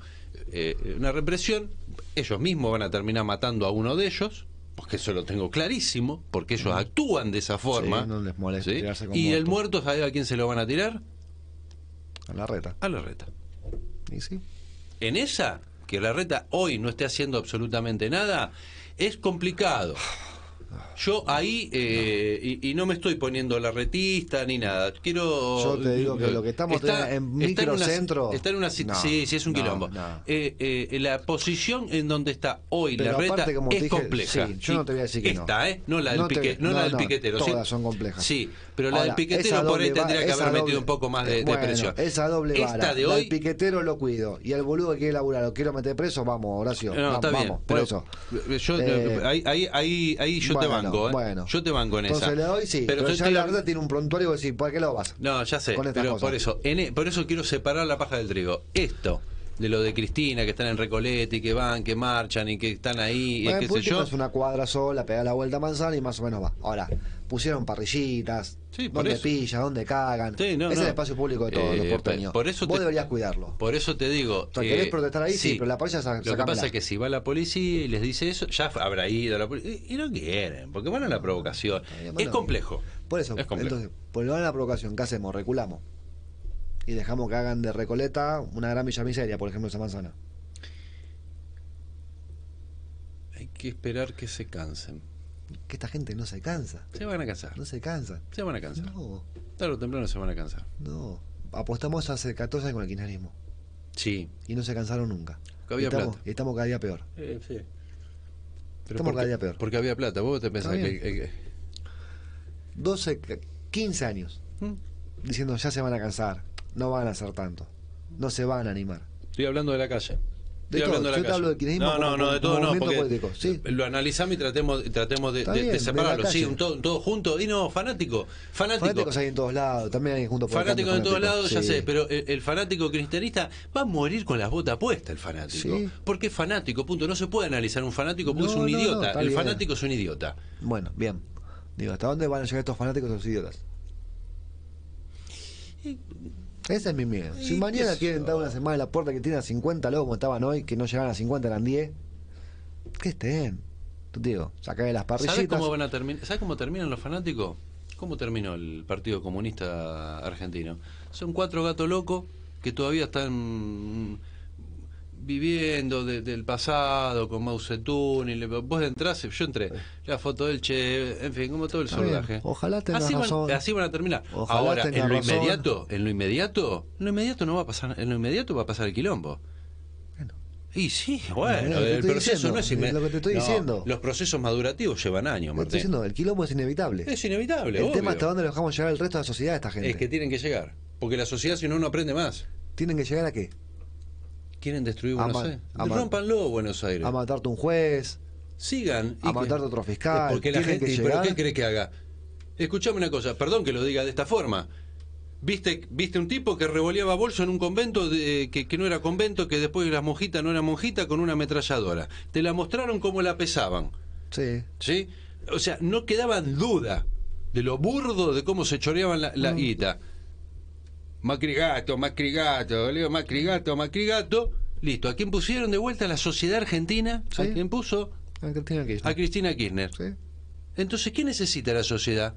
eh, una represión ellos mismos van a terminar matando a uno de ellos porque eso lo tengo clarísimo porque ellos actúan de esa forma Sí, no les molesta ¿sí? tirarse con y el muertos. muerto sabe a quién se lo van a tirar A la reta. a la reta Y sí. en esa, que la reta hoy no esté haciendo absolutamente nada, es complicado. Yo ahí, eh, y, y no me estoy poniendo la retista ni nada, quiero... Yo te digo que lo que estamos Está- en está en una- microcentro- Está en una... No, sí, sí, es un no, quilombo. no. Eh, eh, la posición en donde está hoy Pero la reta aparte, como te es dije, compleja. sí, yo no te voy a decir que. Esta, ¿eh? No la del, te- pique- no no, la del no, piquetero. ¿sí? todas son complejas. Sí, pero la del piquetero por ahí va- tendría que haber doble- metido un poco más de, presión. Esa doble vara. Esta de la hoy... del piquetero lo cuido. Y el boludo que quiere laburar lo quiero meter preso, vamos, Horacio. No, vamos, está bien. vamos, por eso. Yo, ahí, ahí, ahí, ahí yo te bueno, banco, ¿eh? bueno. Yo te banco en Entonces esa. le doy, sí. Pero, yo ya la verdad tiene un prontuario que decir, ¿por qué lo vas? No, ya sé. con estas Pero cosas. por eso, en e- por eso quiero separar la paja del trigo. Esto de lo de Cristina, que están en Recoleta y que van, que marchan y que están ahí, y Bueno, qué en sé yo. es una cuadra sola, pega la vuelta a manzana y más o menos va. Ahora, pusieron parrillitas, Sí, por donde eso. pillan, donde cagan. Sí, no, es no. el espacio público de todos Eh, los porteños. por eso Vos te- deberías cuidarlo. Por eso te digo. O sea, querés protestar ahí, sí, pero la parrilla sa- Lo que pasa es que si va la policía y les dice eso, ya habrá ido la policía. Y no quieren, porque van a la provocación. Es complejo. Por eso, Es complejo. entonces, por la provocación, ¿qué hacemos? Reculamos. Y dejamos que hagan de Recoleta una gran villa miseria, por ejemplo, esa manzana. Hay que esperar que se cansen. Que esta gente no se cansa. Se van a cansar. No se cansa. Se van a cansar. No, Tarde o temprano se van a cansar. no. Apostamos hace 14 años con el kirchnerismo. Sí. Y no se cansaron nunca. Que había estamos, plata. y estamos cada día peor. Eh, sí. Pero Estamos porque, cada día peor. porque había plata. Vos te pensás que, que- 12, 15 años. ¿Mm? Diciendo ya se van a cansar. No van a hacer tanto. No se van a animar. Estoy hablando de la calle. De Estoy todo, hablando de yo te hablo del kirchnerismo No, no, no, de todo no. Porque sí. Lo analizamos y tratemos, tratemos de, de- bien, de de separarlo. Sí, un todo, todo junto. Y no, fanático. Fanático. Fanáticos hay en todos lados. También hay junto por el Fanático cambio en todos lados, ya sé, pero el, el fanático cristianista va a morir con las botas puestas, el fanático. Sí. Porque es fanático, punto. No se puede analizar un fanático porque No, es un no, idiota. el bien. fanático es un idiota. Bueno, bien. Digo, ¿hasta dónde van a llegar estos fanáticos esos idiotas? Ese es mi miedo. Si mañana quieren dar una semana en la puerta que tienen a 50 locos como estaban hoy, que no llegaban a 50, eran 10, que estén. Tú te digo, saca de las ¿Sabes parrillitas. cómo van a terminar? ¿Sabes cómo terminan los fanáticos? ¿Cómo terminó el Partido Comunista Argentino? Son cuatro gatos locos que todavía están viviendo de- del pasado con Mao Zedong y le- vos entrás, yo entré, la foto del Che, en fin, como todo el Está bien. soldaje. Ojalá tengas así van, así van a terminar. Ojalá Ahora, en lo razón. inmediato, en lo inmediato, en lo inmediato no va a pasar, en lo inmediato va a pasar el quilombo. Y sí, bueno, lo el proceso diciendo, no es inmediato. lo que te estoy diciendo. Los procesos madurativos llevan años, Te estoy Martín. diciendo, el quilombo es inevitable. Es inevitable, el obvio. tema hasta dónde le dejamos llegar el resto de la sociedad a esta gente. Es que tienen que llegar. Porque la sociedad, si no, no aprende más. ¿Tienen que llegar a qué? Quieren destruir Buenos Aires. Rómpanlo, Buenos Aires. A matarte un juez, Sigan. a y que- matarte otro fiscal. Porque la gente. que ¿y ¿Pero qué crees que haga? Escuchame una cosa, perdón que lo diga de esta forma. ¿Viste, viste un tipo que revoleaba bolso en un convento de- que, que no era convento, que después la monjita no era monjita con una ametralladora? Te la mostraron como la pesaban. Sí. ¿Sí? O sea, no quedaba duda de lo burdo de cómo se choreaban la, la guita. Macri gato, Macri gato, Leo Macri gato, Macri gato. Listo. ¿A quién pusieron de vuelta la sociedad argentina? ¿A quién puso? A Cristina Kirchner. A Cristina Kirchner. Sí. Entonces, ¿qué necesita la sociedad?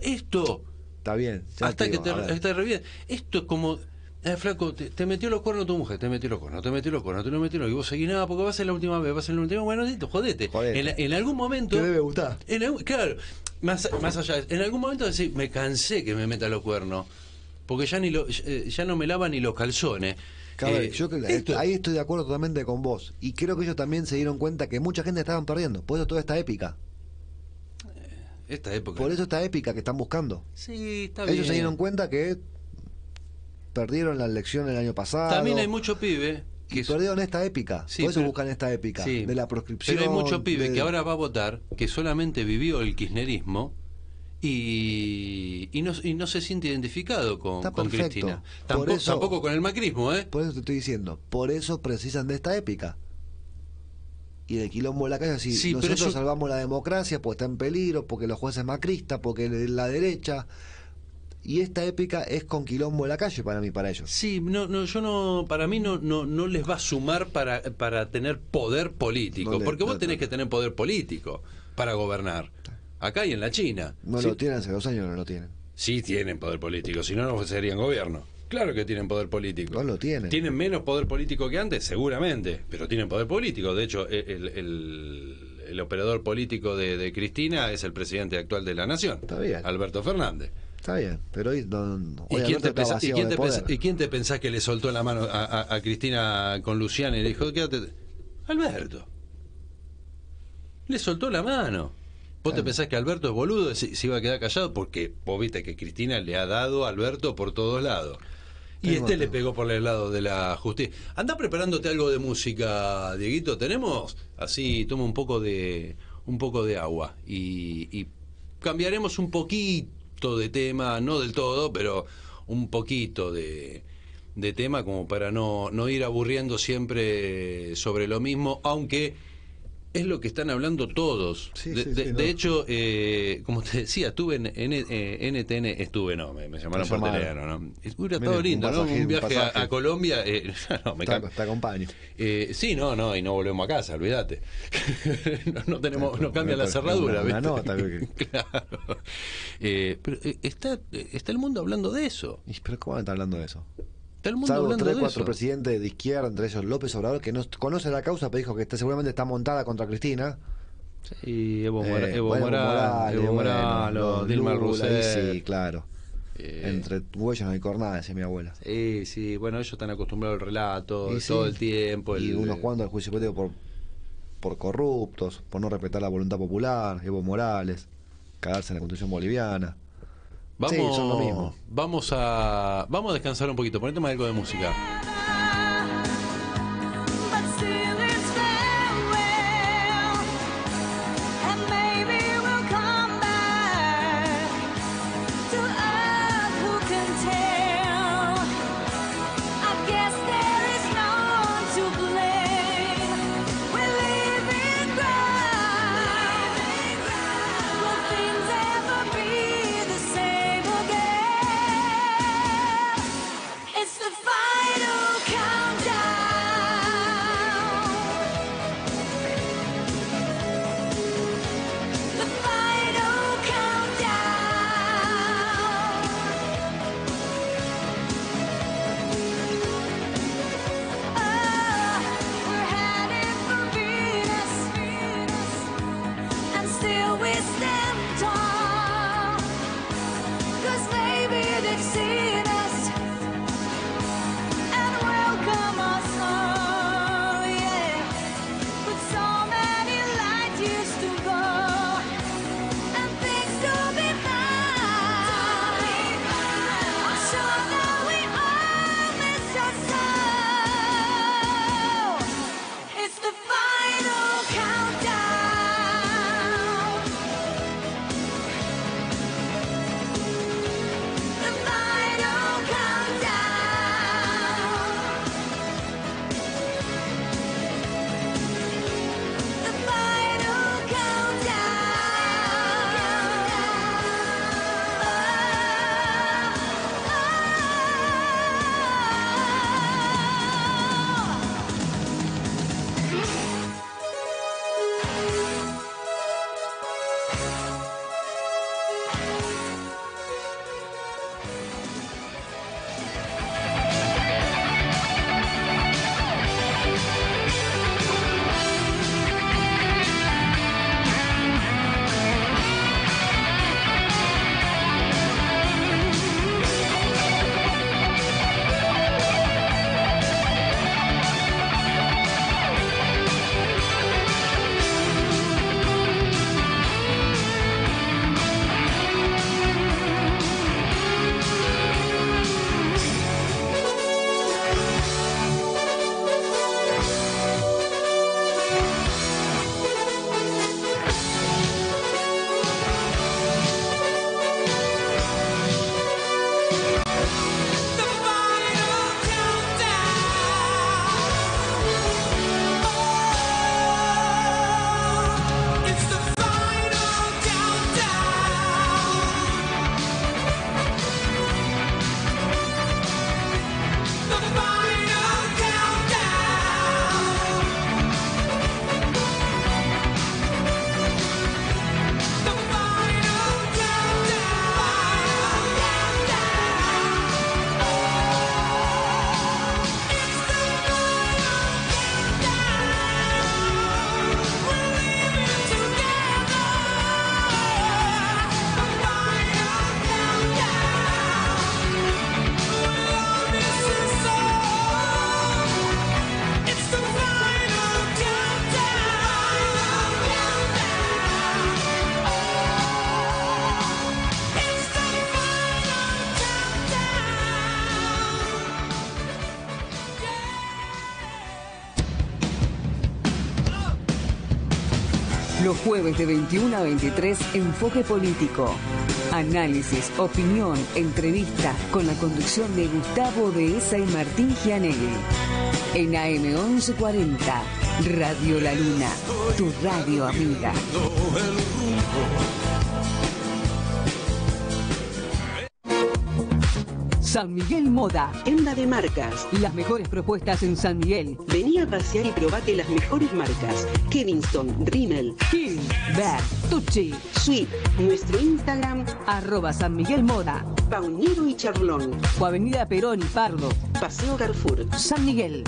Esto. Está bien. hasta que te, que reviente. Esto es como. Eh, flaco, te, te metió los cuernos tu mujer, te metió los cuernos, te metió los cuernos, te lo metió los Y vos seguís nada porque va a ser la última vez, va a ser la última Bueno, listo, jodete. Jodete. En, en algún momento. Te debe gustar. En claro, más, más allá, en algún momento decir, me cansé que me meta los cuernos, porque ya ni lo, eh, ya no me lavan ni los calzones. Eh, yo esto- ahí estoy de acuerdo totalmente con vos. Y creo que ellos también se dieron cuenta que mucha gente estaban perdiendo. Por eso toda esta épica. esta época. Por eso esta épica que están buscando. Sí, está Ellos bien. se dieron cuenta que perdieron la elección el año pasado. También hay mucho pibe que perdieron esta épica. Sí, Por eso pero- buscan esta épica. Sí, de la proscripción. Pero hay mucho pibe de- que ahora va a votar que solamente vivió el kirchnerismo y, y, no, y no se siente identificado con. Cristina. Por Tampoco, eso- tampoco con el macrismo, ¿eh? Por eso te estoy diciendo. Por eso precisan de esta épica. Y del quilombo de la calle, si Sí, nosotros salvamos la democracia, pues está en peligro, porque los jueces macristas, porque la derecha. Y esta épica es con quilombo de la calle para mí, para ellos. Sí, no, no, yo no, para mí no, no, no les va a sumar para, para tener poder político, No le- porque vos no, tenés no. que tener poder político para gobernar. Acá y en la China. No Sí- lo tienen hace dos años, no lo tienen. Sí tienen poder político, si no, no serían gobierno. Claro que tienen poder político. No lo tienen. ¿Tienen menos poder político que antes? Seguramente, pero tienen poder político. De hecho, e, el, el- el operador político de, de Cristina es el presidente actual de la Nación, Está bien. Alberto Fernández. Está bien, pero hoy, no, no- ¿Y quién, te y quién y quién pensás que le soltó la mano a, a- a Cristina con Luciana y le dijo, quédate? Alberto. Le soltó la mano. ¿Vos te pensás que Alberto es boludo se, se iba a quedar callado? Porque vos viste que Cristina le ha dado a Alberto por todos lados. Y Tengo este le pegó por el lado de la justicia. Anda preparándote algo de música, Dieguito. ¿Tenemos? Así toma un poco de un poco de agua y, y cambiaremos un poquito de tema, no del todo, pero un poquito de, de tema como para no, no ir aburriendo siempre sobre lo mismo, aunque es lo que están hablando todos. Sí, de, sí, de- sí, de no. hecho, eh, como te decía, estuve en N- eh, NTN, estuve, no, me, me llamaron por teléfono. ¿no? Hubiera estado un lindo, ¿no? pasaje, Un un viaje a, Colombia. eh, no, me Te, te acompaño. eh, sí, no, no, y no volvemos a casa, olvídate. no, no tenemos, no cambia la cerradura, una- nota, creo claro. Eh, pero eh, está, está el mundo hablando de eso. Y, ¿Pero cómo está hablando de eso? Está el mundo Salvo hablando tres, de cuatro eso. presidentes de izquierda, entre ellos López Obrador, que no conoce la causa, pero dijo que está, seguramente está montada contra Cristina. Sí, Evo, Eh, Mora- Evo bueno, Morales, Evo Morales, Dilma ahí Rousseff. Sí, claro. Eh, Entre huellas no hay cornada, decía mi abuela. Sí, sí, bueno, ellos están acostumbrados al relato Y sí. todo el tiempo. y el- unos cuantos al juicio político por, por corruptos, por no respetar la voluntad popular, Evo Morales, cagarse en la constitución boliviana. Vamos, Sí, son lo mismo. Vamos a, vamos a descansar un poquito. Ponete algo de música. Jueves de 21 a 23, Enfoque Político. Análisis, opinión, entrevistas con la conducción de Gustavo Dehesa y Martín Gianelli. En AM 1140, Radio La Luna, tu radio amiga. San Miguel Moda. Tienda de marcas. Las mejores propuestas en San Miguel. Vení a pasear y probate las mejores marcas. Kevinston, Rimmel, Kill, Ver, Tucci. Sweet. Nuestro Instagram, Arroba San Miguel Moda. Paunero y Charlón. O Avenida Perón y Pardo. Paseo Carrefour. San Miguel.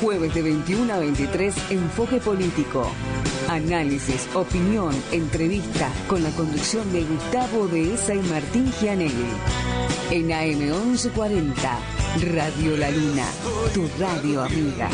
Jueves de 21 a 23, Enfoque Político. Análisis, opinión, entrevista, con la conducción de Gustavo Dehesa y Martín Gianelli. En AM1140, Radio La Luna, tu radio amiga.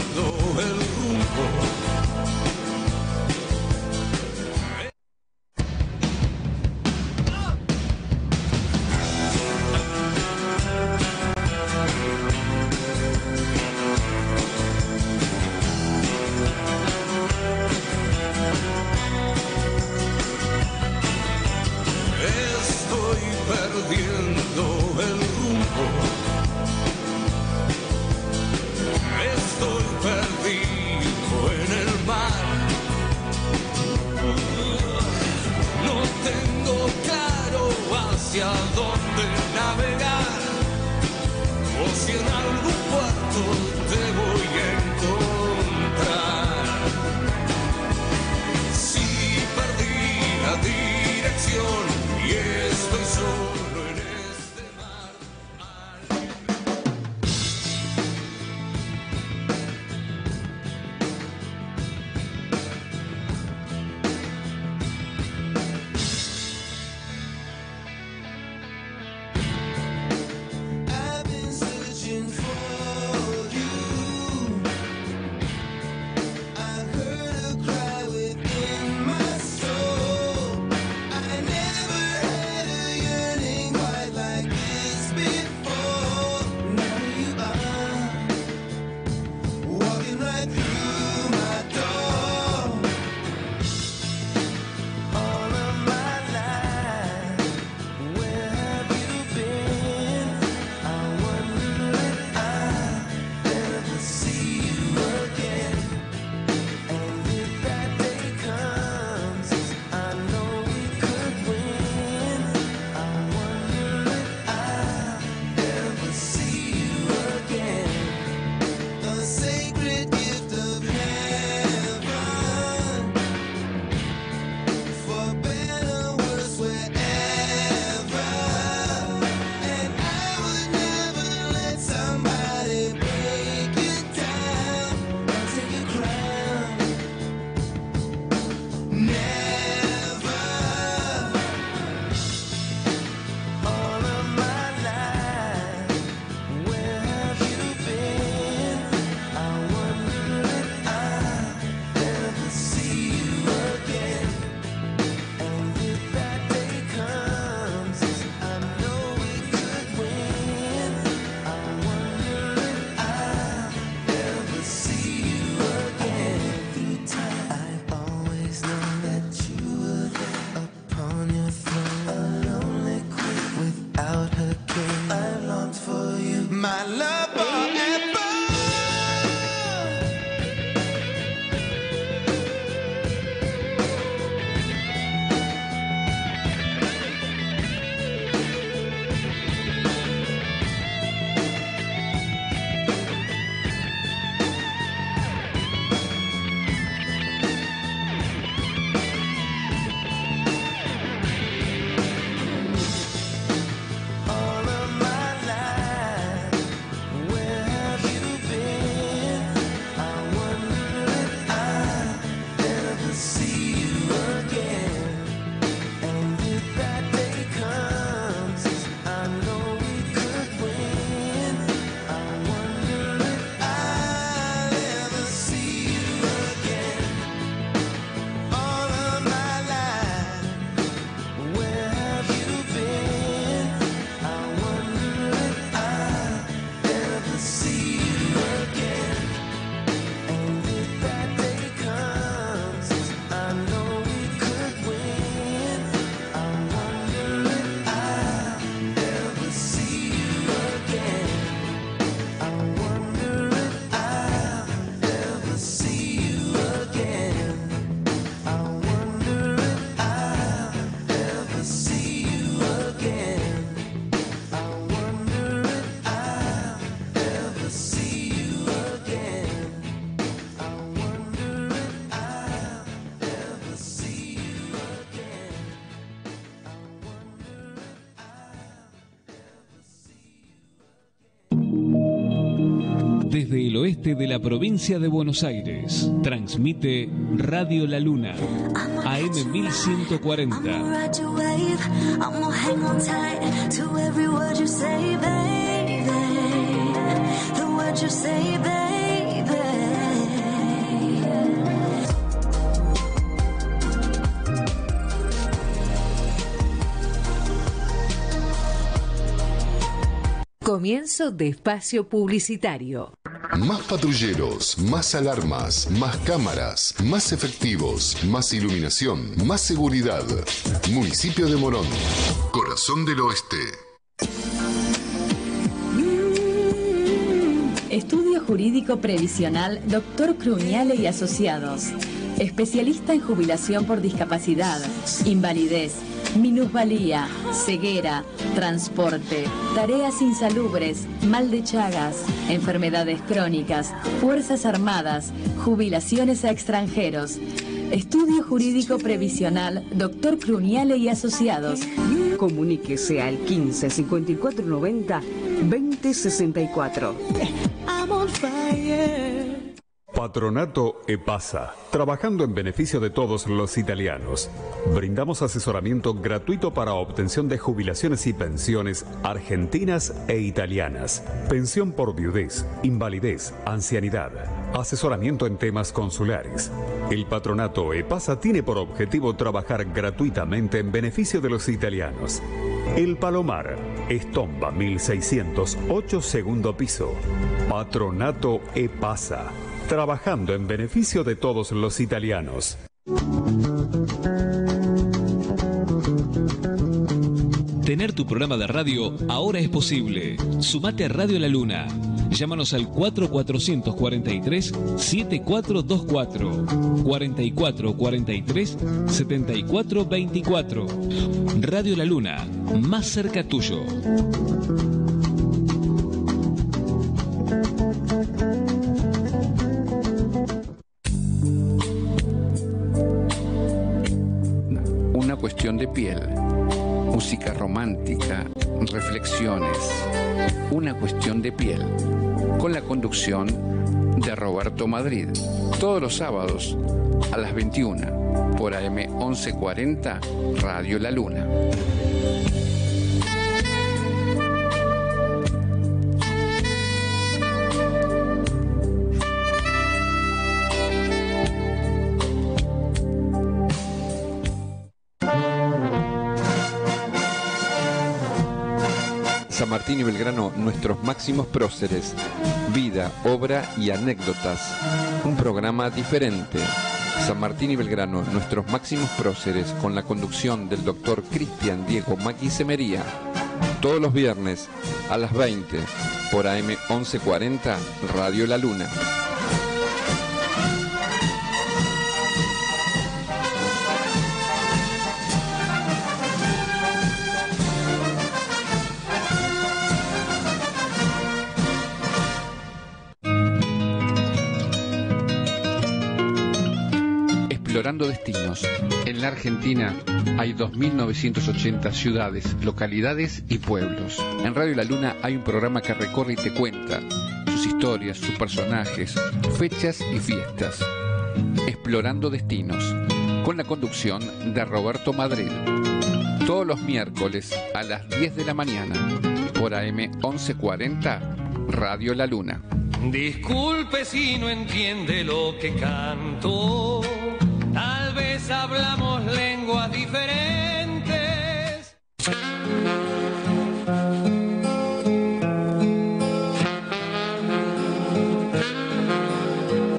De la provincia de Buenos Aires, transmite Radio La Luna, AM 1140. ride your wave. I'm gonna hang on tight to every word you say, baby. The word you say, baby. Comienzo de espacio publicitario. Más patrulleros, más alarmas, más cámaras, más efectivos, más iluminación, más seguridad. Municipio de Morón. Corazón del Oeste. Estudio Jurídico Previsional Dr. Cruñale y Asociados. Especialista en jubilación por discapacidad, invalidez, minusvalía, ceguera, transporte, tareas insalubres, mal de Chagas, enfermedades crónicas, fuerzas armadas, jubilaciones a extranjeros. Estudio Jurídico Previsional Dr. Cruñale y Asociados. Comuníquese al 15 54 90 20 64. I'm on fire. Patronato EPASA, trabajando en beneficio de todos los italianos. Brindamos asesoramiento gratuito para obtención de jubilaciones y pensiones argentinas e italianas. Pensión por viudez, invalidez, ancianidad. Asesoramiento en temas consulares. El patronato EPASA tiene por objetivo trabajar gratuitamente en beneficio de los italianos. El Palomar, Estomba 1608 segundo piso. Patronato EPASA. Trabajando en beneficio de todos los italianos. Tener tu programa de radio ahora es posible. Sumate a Radio La Luna. Llámanos al 4443-7424. 4443-7424. Radio La Luna, más cerca tuyo. Piel. Música romántica, reflexiones. Una cuestión de piel. Con la conducción de Roberto Madrid. Todos los sábados a las 21 por AM 1140 Radio La Luna. Martín y Belgrano, nuestros máximos próceres. Vida, obra y anécdotas. Un programa diferente. San Martín y Belgrano, nuestros máximos próceres, con la conducción del doctor Cristian Diego Maqui Semería. Todos los viernes a las 20 por AM 1140 Radio La Luna. En la Argentina hay 2.980 ciudades, localidades y pueblos. En Radio La Luna hay un programa que recorre y te cuenta sus historias, sus personajes, fechas y fiestas. Explorando destinos. Con la conducción de Roberto Madrid. Todos los miércoles a las 10 de la mañana por AM 1140 Radio La Luna. Disculpe si no entiende lo que canto. Hablamos lenguas diferentes.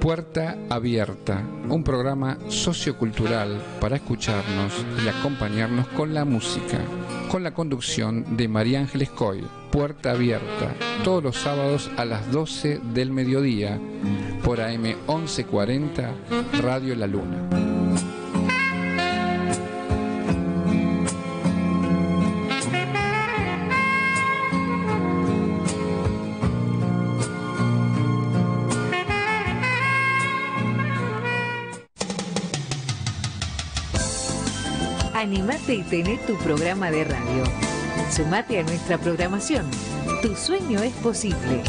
Puerta Abierta, un programa sociocultural para escucharnos y acompañarnos con la música, con la conducción de María Ángeles Coy. Puerta Abierta, todos los sábados a las 12 del mediodía por AM 1140 Radio La Luna. Animate y tené tu programa de radio. Sumate a nuestra programación. Tu sueño es posible.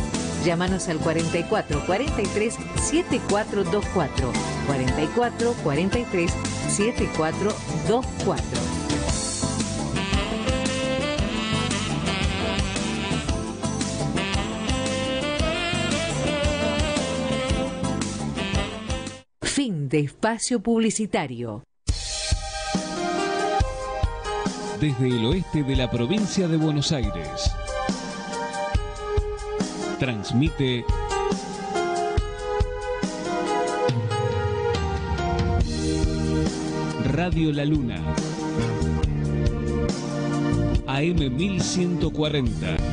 Llámanos al 44 43 7424. 44 43 7424. Fin de espacio publicitario. Desde el oeste de la provincia de Buenos Aires. Transmite Radio La Luna. AM 1140.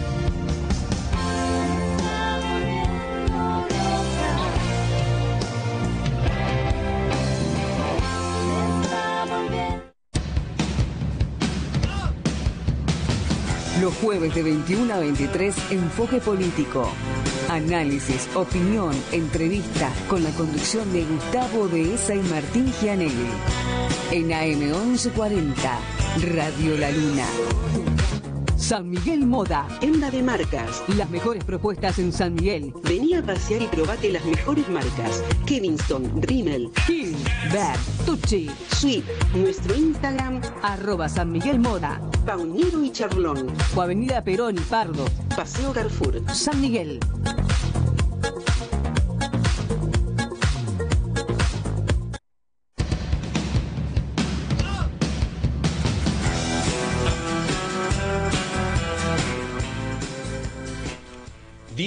Los jueves de 21 a 23, Enfoque Político. Análisis, opinión, entrevista con la conducción de Gustavo Dehesa y Martín Gianelli. En AM 1140, Radio La Luna. San Miguel Moda. Tienda de marcas. Las mejores propuestas en San Miguel. Vení a pasear y probate las mejores marcas. Kevinston, Rimmel, Hill, Ver, Tucci. Sweet. Nuestro Instagram, Arroba San Miguel Moda. Paunero y Charlón. O Avenida Perón y Pardo. Paseo Carrefour. San Miguel.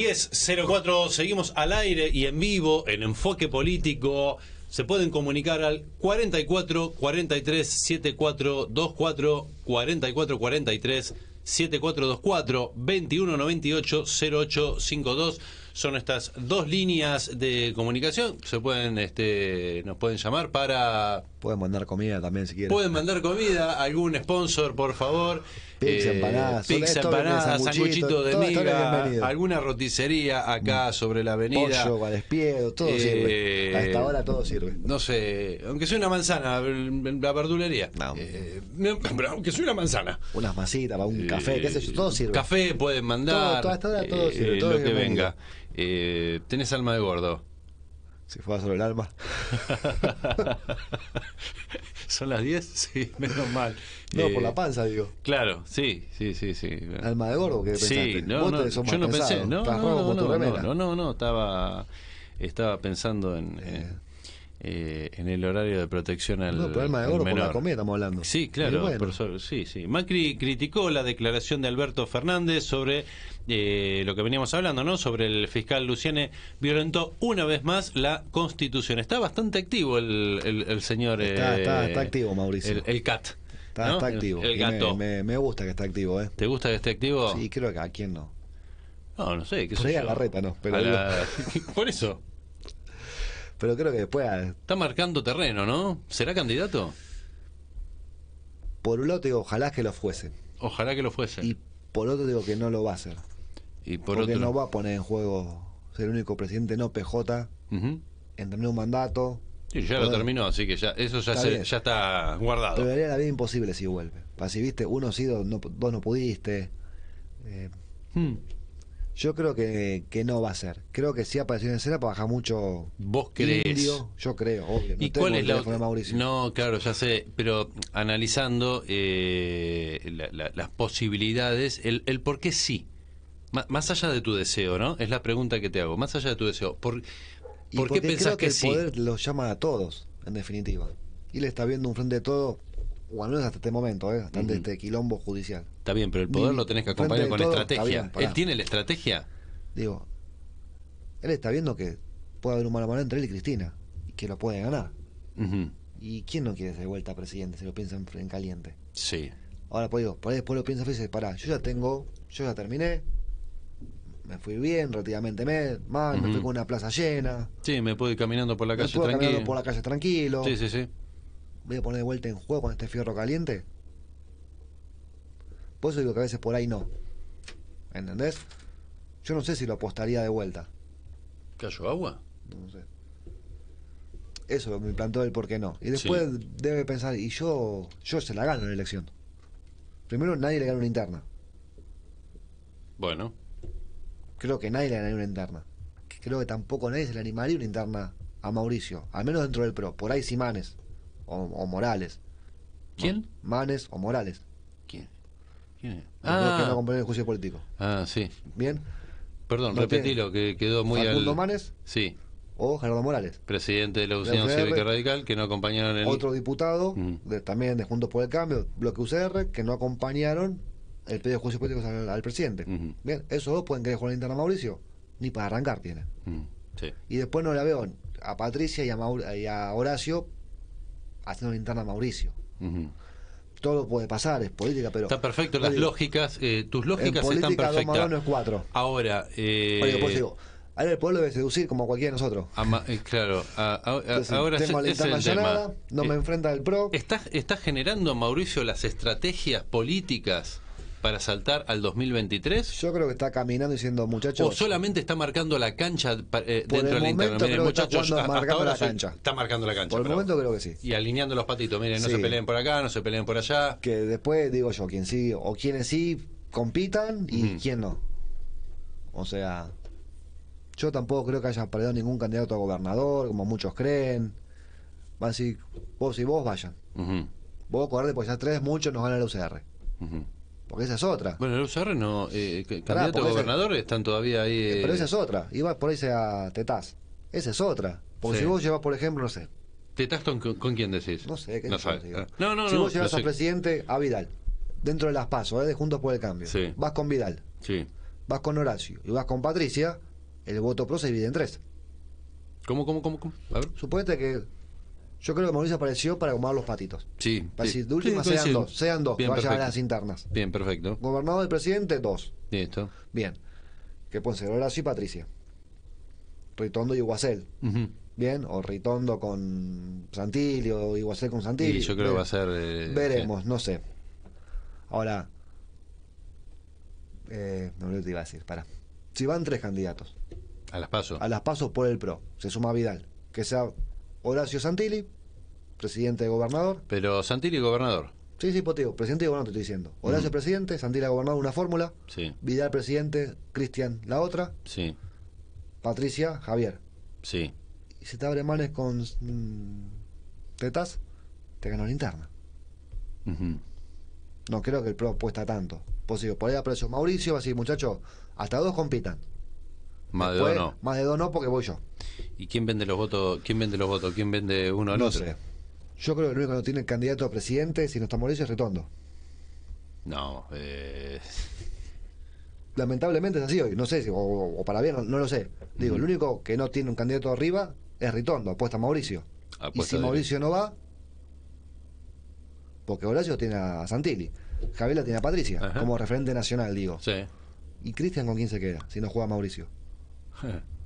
10.04, seguimos al aire y en vivo en Enfoque Político. Se pueden comunicar al 44 43 74 24 44 43 7424 21 98 0852 son estas dos líneas de comunicación se pueden este nos pueden llamar para Pueden mandar comida también si quieren. pueden mandar comida algún sponsor por favor Pizza, empanadas, pizza empanadas sanguchito, de miga. Mm. alguna roticería acá sobre la avenida Pollo, galespiedo, todo Eh, sirve. A esta hora todo sirve. no sé, aunque sea una manzana, la verdulería. Eh, no, aunque sea una manzana. Unas masitas, para un café, qué sé yo, todo sirve. Café pueden mandar. Todo, hasta ahora todo eh, sirve, todo lo que venga. Eh, tenés alma de gordo. Si fuera solo el alma. ¿Son las 10? Sí, menos mal. No, Eh, por la panza, digo. Claro, sí, sí, sí, sí. Alma de gordo, ¿qué Sí, no, Vos no, te sos yo no pensé, no, no, no, con tu no, remera. no, no, no, estaba, estaba pensando en, eh, eh, en el horario de protección al, No, pero alma de gordo por la comida estamos hablando. Sí, claro, bueno. profesor, sí, sí. Macri criticó la declaración de Alberto Fernández sobre eh, lo que veníamos hablando, ¿no? Sobre el fiscal Luciane violentó una vez más la Constitución. Está bastante activo el, el, el señor. Está, eh, está, está activo, Mauricio. El, el CAT. Está, ¿no? está activo. El, gato. Me, me- me gusta que esté activo, ¿eh? ¿Te gusta que esté activo? Sí, creo que a quién no. No, no sé. ¿qué Por ahí a la reta, no, pero la- Por eso. Pero creo que después, a- Está marcando terreno, ¿no? ¿Será candidato? por un lado te digo, ojalá que lo fuese. Ojalá que lo fuese. Y por otro digo que no lo va a hacer. Y por porque otro. no va a poner en juego ser el único presidente no PJ Ujú. en tener un mandato. Sí, ya lo terminó, así que ya eso ya, Está se- ya está guardado. Pero haría la vida imposible si vuelve. Para si viste, uno sí, dos no, dos no pudiste. Eh, Hmm. Yo creo que, que no va a ser. Creo que si apareció en escena para bajar mucho ¿Vos crees? indio. Yo creo, obvio. No ¿Y cuál es la otra? No, claro, ya sé, pero analizando eh, la- la- las posibilidades, el, el por qué sí. Más allá de tu deseo, ¿no? Es la pregunta que te hago. Más allá de tu deseo, ¿por, Y ¿por qué pensás creo que, que, el sí? poder los llama a todos, en definitiva. Y le está viendo un frente de todo, o al menos hasta este momento, ¿eh? hasta este quilombo judicial. Está bien, pero el poder lo tenés que acompañar con todo, estrategia. bien. ¿Él tiene la estrategia? Digo, él está viendo que puede haber un mano a mano entre él y Cristina, y que lo puede ganar. ¿Y quién no quiere ser vuelta presidente? Se lo piensa en, en caliente. Sí. Ahora, pues digo, por ahí después lo piensa y dice, pará, yo ya tengo, yo ya terminé, me fui bien, relativamente me- mal, me Ujú. fui con una plaza llena, Sí, me puedo ir caminando por la me calle tranquilo. por la calle tranquilo, Sí, sí, sí. voy a poner de vuelta en juego con este fierro caliente. Por eso digo que a veces por ahí no. ¿Entendés? Yo no sé si lo apostaría de vuelta. ¿Cayó agua? No sé. Eso me plantó el por qué no. Y después debe pensar, y yo, yo se la gano en la elección. Primero, nadie le gana una interna. Bueno, Creo que nadie le ganaría una interna. Creo que tampoco nadie se le animaría una interna a Mauricio. Al menos dentro del PRO. Por ahí sí Manes. O, o Morales. ¿Quién? Manes o Morales. ¿Quién? ¿Quién es? Dos que no Ah, acompañan el juicio político. ah, sí. Bien. Perdón, No repetilo, que quedó muy Facundo al... Manes Sí, o Gerardo Morales. presidente de la Unión UCR. Cívica Radical, que no acompañaron el... Otro diputado, Mm. de- también de Juntos por el Cambio, bloque UCR, que no acompañaron el pedido de juicio político al, al presidente. Bien, esos dos pueden querer jugar la interna a Mauricio. Ni para arrancar tiene. Sí. Y después no la veo a Patricia y a, Maur- y a Horacio haciendo la interna a Mauricio. Todo puede pasar, es política, pero. Está perfecto, las digo, lógicas, eh, tus En lógicas política, están dos más dos perfectas. no es cuatro. Ahora, eh, Oye, pues digo, a él el pueblo debe seducir como cualquiera de nosotros. ama- eh, claro, a- a- Entonces, ahora tengo la ese interna es el tema. no me Eh, enfrenta el PRO. ¿Estás, ¿Estás generando, Mauricio, las estrategias políticas para saltar al 2023? Yo creo que está caminando diciendo, muchachos. ¿O solamente está marcando la cancha eh, dentro de la interna? está muchachos, a- hasta marcando la cancha. Está marcando la cancha. Por el momento creo que sí. Y alineando los patitos, miren, no Sí. se peleen por acá, no se peleen por allá. Que después digo yo, quien sí o quienes sí compitan y Ujú. quién no. O sea, yo tampoco creo que haya perdido ningún candidato a gobernador, como muchos creen. Van a decir, vos y vos vayan. Ujú, Vos acordate, pues ya tres muchos nos gana el UCR. ujú. Porque esa es otra. Bueno, el UCR no, eh, Pará, candidato a gobernador están todavía ahí. eh, Pero esa es otra. Y vas por ahí a Tetaz. Esa es otra. Porque Sí. si vos llevas, por ejemplo, no sé. ¿Tetás con, con quién decís? No sé, qué no sabes. Ah. No, no, si no. vos llevas al presidente a Vidal, dentro de las pasos, ¿eh? de Juntos por el Cambio, Sí. vas con Vidal, Sí. vas con Horacio y vas con Patricia, el voto pro se divide en tres. ¿Cómo, cómo, cómo? cómo? A ver. Suponete que yo creo que Mauricio apareció para acomodar los patitos. Sí. Para sí. decir, de última Sí, sean dos, sean dos, Bien, que vayan a las internas. Bien, perfecto. Gobernador y presidente, dos. Listo. Bien. Que pueden ser Horacio y Patricia. Ritondo y Iguacel. Ujú. Bien. O Ritondo con Santilli o Iguacel con Santilli. Y yo creo que va a ser. eh, Veremos, no sé. Ahora. Eh, no lo te iba a decir, para. Si van tres candidatos A las pasos. a las pasos por el PRO, se suma Vidal. Que sea Horacio Santilli, presidente de gobernador. Pero Santilli, gobernador. Sí, sí, pues te digo, presidente y gobernador te estoy diciendo. Horacio presidente, Santilli gobernador una fórmula. Sí, Vidal presidente, Cristian la otra. sí, Patricia, Javier. sí. Y si te abre manes con mm, tetas, te ganó la interna. No creo que el PRO apuesta tanto. Pues digo, por ahí apareció Mauricio, va a decir, muchachos, hasta dos compitan. Más de dos no. Más de dos no, porque voy yo. ¿Y quién vende los votos? ¿Quién vende los votos? ¿Quién vende uno al No otro? sé. Yo creo que el único que no tiene candidato a presidente, si no está Mauricio, es Retondo. No, eh, Lamentablemente es así hoy. No sé si, o, o para bien, no, no lo sé. Digo, el único que no tiene un candidato arriba es Ritondo, apuesta a Mauricio. y si Mauricio no va, porque Horacio tiene a Santilli, Javier la tiene a Patricia, Ajá. como referente nacional, digo. Sí. ¿Y Cristian con quién se queda si no juega Mauricio?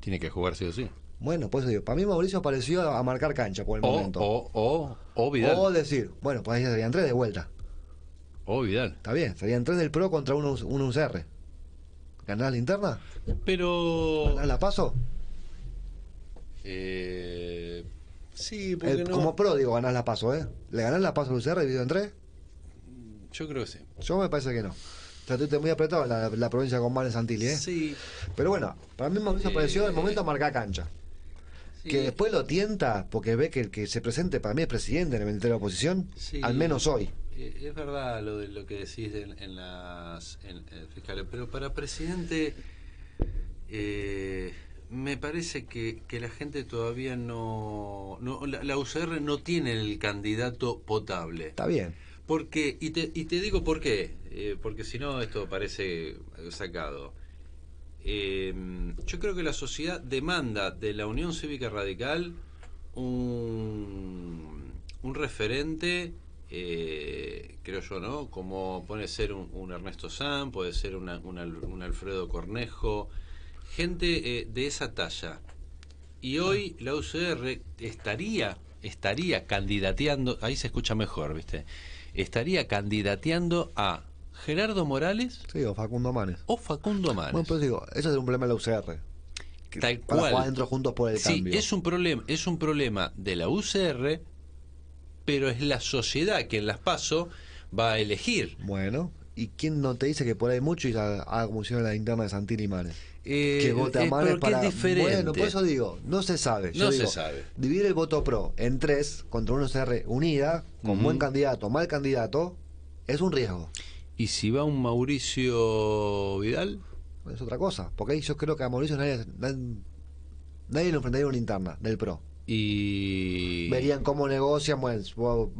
Tiene que jugar sí o sí. Bueno, pues digo, para mí Mauricio apareció a, marcar cancha por el O, momento. o, o, o Vidal. O decir, bueno, pues ahí serían tres de vuelta. O Vidal. Está bien, serían tres del PRO contra uno, uno UCR. ¿Ganás la interna? Pero. ¿Ganás la paso? Eh, sí, porque El- no. Como PRO, digo, ganás la paso, ¿eh? ¿Le ganás la paso al UCR dividido en tres? Yo creo que sí. Yo me parece que no. O sea, muy apretado la, la provincia con Manes Santilli, ¿eh? Sí. Pero bueno, para mí Mauricio Eh, apareció el momento a marcar cancha. Sí. Que después lo tienta porque ve que el que se presente para mí es presidente en el Ministerio de la Oposición, Sí. al menos hoy. Eh, Es verdad lo de lo que decís en, en las en, en fiscales, pero para presidente eh, me parece que, que la gente todavía no, no la, la UCR no tiene el candidato potable. Está bien. Porque y te, y te digo por qué, eh, porque si no esto parece sacado. Eh, yo creo que la sociedad demanda de la Unión Cívica Radical un, referente, eh, creo yo, ¿no? Como puede ser un, Ernesto San, puede ser un Alfredo Cornejo, gente eh, de esa talla. Y hoy la UCR estaría, estaría candidateando, ahí se escucha mejor, ¿viste? Estaría candidateando a Gerardo Morales Sí, o Facundo Manes. o Facundo Manes. Bueno, pues digo, eso es un problema de la UCR. que- Tal para cual. jugar dentro juntos por el sí, cambio. es un problema, es un problema de la UCR, pero es la sociedad que en las PASO va a elegir. Bueno, ¿y quién no te dice que por ahí mucho y haga como hicieron la interna de Santilli y Manes? Eh, que vote a eh, Manes porque es para. diferente. Bueno, por eso digo, no se sabe. Yo No se sabe. Dividir el voto pro en tres contra una UCR unida, con buen candidato o mal candidato, es un riesgo. ¿Y si va un Mauricio Vidal? Es otra cosa. Porque ahí yo creo que a Mauricio nadie, nadie, nadie lo enfrentaría en una interna del pro. Y. Verían cómo negocian, bueno,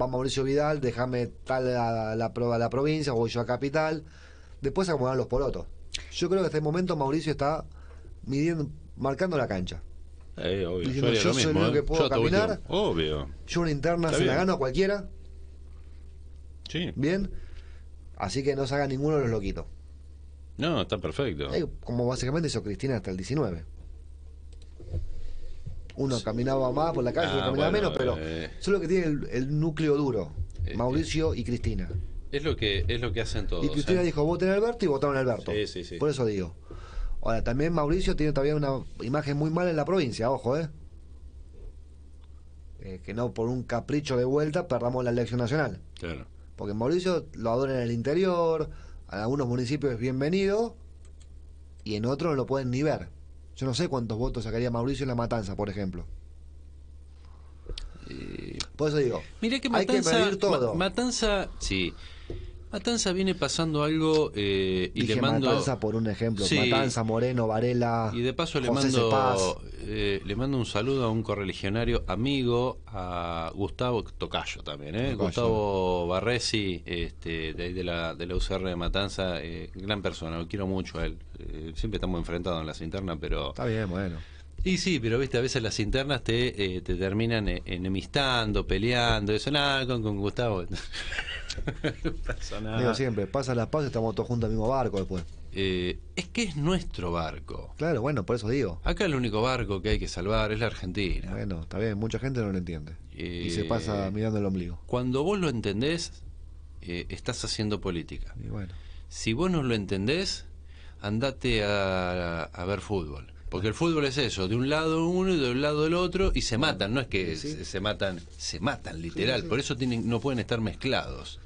va Mauricio Vidal, déjame tal a la, pro- a la provincia, voy yo a capital. Después se acomodan los porotos. Yo creo que hasta el momento Mauricio está midiendo, marcando la cancha. Eh, obvio, Diciendo, yo lo soy el único ¿eh? que puedo Yo hasta caminar. Obvio. Yo una interna Está se la gano a cualquiera, Sí. bien. Así que no se haga ninguno de los loquitos. No, está perfecto. Eh, como básicamente hizo Cristina hasta el 19. Uno caminaba más por la calle, Ah, otro caminaba bueno, menos, pero eh. solo que tiene el, el núcleo duro. Eh, Mauricio y Cristina. Es lo que es lo que hacen todos. Y Cristina ¿eh? dijo, voten a Alberto y votaron a Alberto. Sí, sí, sí. Por eso digo. Ahora, también Mauricio tiene todavía una imagen muy mala en la provincia, ojo, ¿eh? Eh, que no por un capricho de vuelta perdamos la elección nacional. Claro. Porque Mauricio lo adoran en el interior, en algunos municipios es bienvenido y en otros no lo pueden ni ver. Yo no sé cuántos votos sacaría Mauricio en la matanza, por ejemplo. Por eso digo, Mira que hay que Matanza, medir todo. Ma- Matanza, sí. Matanza viene pasando algo eh, y Dije le mando. Matanza por un ejemplo. Sí. Matanza, Moreno, Varela. Y de paso le José mando, eh, le mando un saludo a un correligionario amigo, a Gustavo Tocayo también, ¿eh? Tocayo. Gustavo Barresi, este, de ahí de la, de la UCR de Matanza, eh, gran persona, lo quiero mucho a él. Eh, siempre estamos enfrentados en las internas, pero... Está bien, bueno. Y sí, pero viste, a veces las internas te, eh, te terminan eh, enemistando, peleando, eso, nada, con, con Gustavo. no pasa nada. Digo siempre, pasa las pausas y estamos todos juntos al mismo barco después. Eh, es que es nuestro barco. Claro, bueno, por eso digo. Acá el único barco que hay que salvar es la Argentina. Bueno, está bien, mucha gente no lo entiende. y se Eh, pasa mirando el ombligo. Cuando vos lo entendés, eh, estás haciendo política. Y bueno. Si vos no lo entendés, andate a, a ver fútbol. Porque el fútbol es eso, de un lado uno y de un lado el otro, y se matan, no es que se, se matan, se matan literal, por eso tienen, no pueden estar mezclados.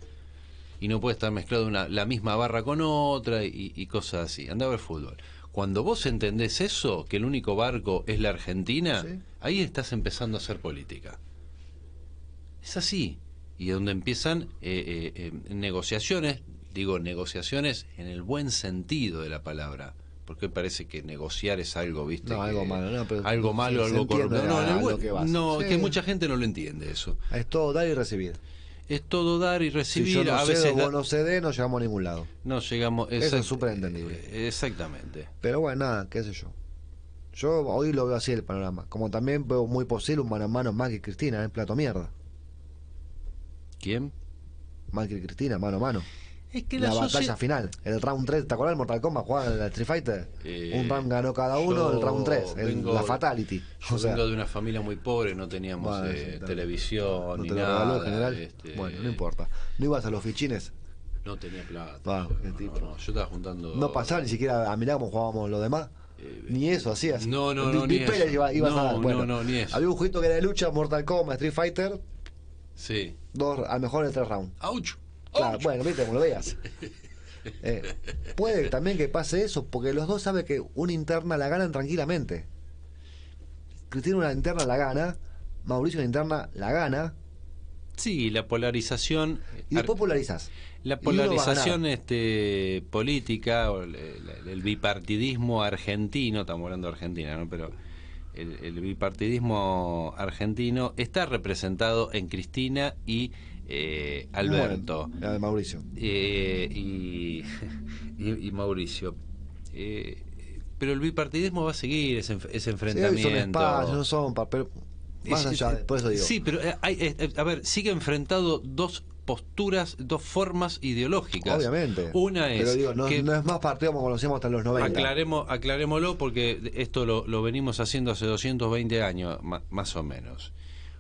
Y no puede estar mezclado una, la misma barra con otra y, y cosas así. Anda a ver fútbol. Cuando vos entendés eso, que el único barco es la Argentina, ahí estás empezando a hacer política. Es así. Y donde empiezan eh, eh, eh, negociaciones, digo negociaciones en el buen sentido de la palabra. Porque parece que negociar es algo, ¿viste? No, algo malo, no, pero algo malo, se algo corrupto. No, que vas. no, Sí. que mucha gente no lo entiende eso. Es todo dar y recibir. Es todo dar y recibir. si yo no a cedo, veces vos no cedés, no llegamos a ningún lado. no llegamos. Eso es súper entendible. eh, Exactamente. Pero bueno, nada, qué sé yo. Yo hoy lo veo así el panorama. Como también veo muy posible un mano a mano Macri y Cristina, en plato mierda. ¿Quién? Macri y Cristina, mano a mano. Es que la la batalla final, el round 3, ¿te acuerdas del Mortal Kombat? Jugaban en la Street Fighter. Eh, un round ganó cada uno, el round 3, el- vengo- la Fatality. Yo O sea, vengo de una familia muy pobre, no teníamos Bueno, eh, sí, televisión no ni te nada. regaló el general. este, Bueno, no importa. No ibas a los fichines, No tenía plata. Ah, yo, no, tipo. no, yo estaba juntando. no pasaba ni siquiera a mirar cómo jugábamos los demás. ni eso hacías. Eh, no, no, Ni- no, ni ni Pérez eso. iba- ibas No, a dar. no, Bueno, no, ni eso. Había un jueguito que era de lucha, Mortal Kombat, Street Fighter, Sí. dos, a lo mejor en tres rounds. ¡Auch! Claro, bueno, viste, como lo veas. Eh, puede también que pase eso, porque los dos saben que una interna la ganan tranquilamente. Cristina una interna la gana, Mauricio una interna la gana, Sí, la polarización. y después polarizas. La polarización este, política, o el, el- el bipartidismo argentino, estamos hablando de Argentina, ¿no? Pero el, el bipartidismo argentino está representado en Cristina y eh, Alberto. Bueno, Mauricio. Eh, y, y- y Mauricio. Eh, pero el bipartidismo va a seguir ese, enf- ese Sí, enfrentamiento. son espacios, no son papel. Más Es- allá, por eso digo. Sí, pero eh, hay, a ver, sigue enfrentado dos posturas, dos formas ideológicas. Obviamente. Una es Pero digo, no, que no es más partido como conocíamos hasta los 90. aclaremos, aclarémoslo porque esto lo, lo venimos haciendo hace 220 años, más o menos.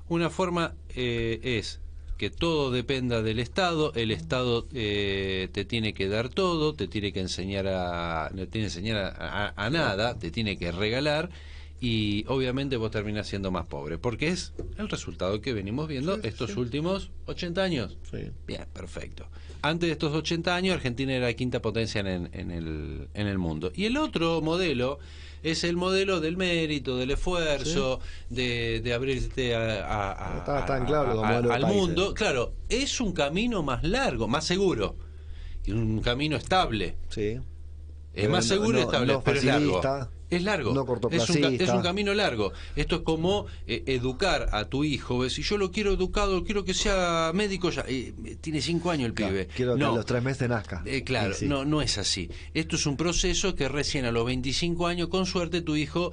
Una forma eh, es que todo dependa del Estado, el Estado eh, te tiene que dar todo, te tiene que enseñar a, no tiene que enseñar a, a- a nada, te tiene que regalar y obviamente vos terminás siendo más pobre, porque es el resultado que venimos viendo estos últimos 80 años. Sí. Bien, perfecto. Antes de estos 80 años, Argentina era la quinta potencia en, en el, en el mundo. Y el otro modelo es el modelo del mérito, del esfuerzo, de, de abrirte a- a- claro al mundo. Claro, es un camino más largo, más seguro. Y un camino estable. Sí. Es Pero más seguro y no- estable, no pero es largo. Es largo. no es, un, es un camino largo. Esto es como eh, educar a tu hijo. Si yo lo quiero educado, quiero que sea médico ya. eh, tiene cinco años el pibe. Quiero que no. a los tres meses nazca. Eh, claro, sí. no, no es así. Esto es un proceso que recién a los 25 años, con suerte, tu hijo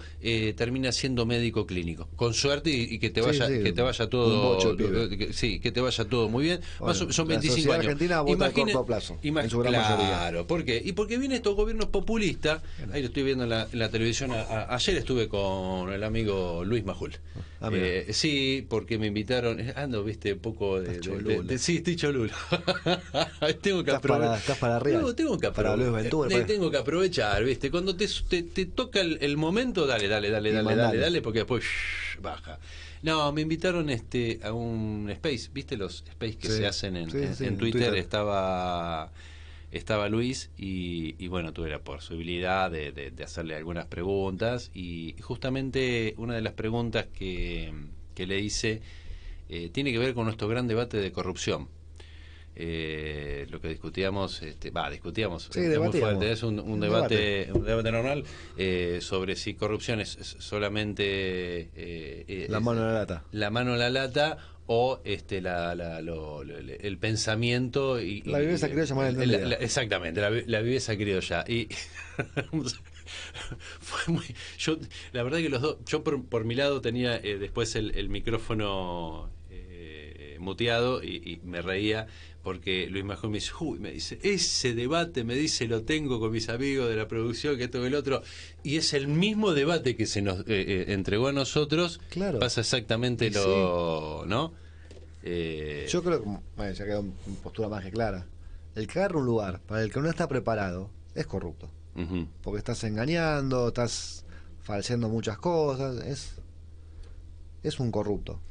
termina siendo médico clínico. Con suerte y, y que te vaya, sí, que te vaya todo, bocho que- sí, que te vaya todo muy bien. Más son la 25 sociedad años. argentina vota a corto plazo, en su gran mayoría. claro, ¿por qué? Y porque vienen estos gobiernos populistas. Ahí lo estoy viendo en la, en la televisión. A- a- ayer estuve con el amigo Luis Majul. Ah. Eh, sí, porque me invitaron. eh, Ando, viste, poco de. de- cholulo. de- sí, estoy cholulo. tengo que Estás aprovechar. para, estás para arriba. No, tengo que para aprovechar. Luis Ventura. Eh, pues. tengo que aprovechar, ¿viste? Cuando te, te, te toca el, el momento, dale, dale, dale, Y dale, mandale. dale, dale, porque después shh, baja. No, me invitaron este a un space, ¿viste los space que Sí. se hacen en, Sí, en- sí, en Twitter? Twitter. Estaba estaba Luis y, y bueno, tuve la posibilidad de, de- de hacerle algunas preguntas y justamente una de las preguntas que, que le hice eh, tiene que ver con nuestro gran debate de corrupción. eh, lo que discutíamos, este, va, discutíamos, Sí, es muy fuerte, es un, debate, un debate normal eh, sobre si corrupción es es solamente eh, La mano en la lata. la mano en la lata o este la, la- lo- lo- el pensamiento y La viveza criolla la- exactamente la viveza criolla. Y fue muy yo la verdad que los dos yo por, por mi lado tenía eh, después el, el micrófono eh, muteado y, y me reía porque Luis Majón me dice, uy, me dice, ese debate, me dice, lo tengo con mis amigos de la producción, que esto que el otro, y es el mismo debate que se nos eh, eh, entregó a nosotros, Claro. pasa exactamente lo, ¿no? Eh, Yo creo que, bueno, ya quedó en postura más que clara. El que agarra un lugar para el que no está preparado es corrupto. Porque estás engañando, estás falseando muchas cosas. Es, es un corrupto.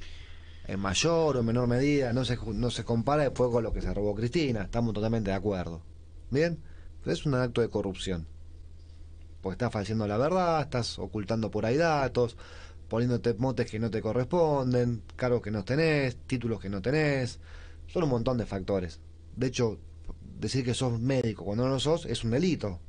En mayor o en menor medida, no se, no se compara después con lo que se robó Cristina. Estamos totalmente de acuerdo. ¿Bien? Pero es un acto de corrupción. Porque estás falseando la verdad, estás ocultando por ahí datos, poniéndote motes que no te corresponden, cargos que no tenés, títulos que no tenés. Son un montón de factores. De hecho, decir que sos médico cuando no lo sos es un delito.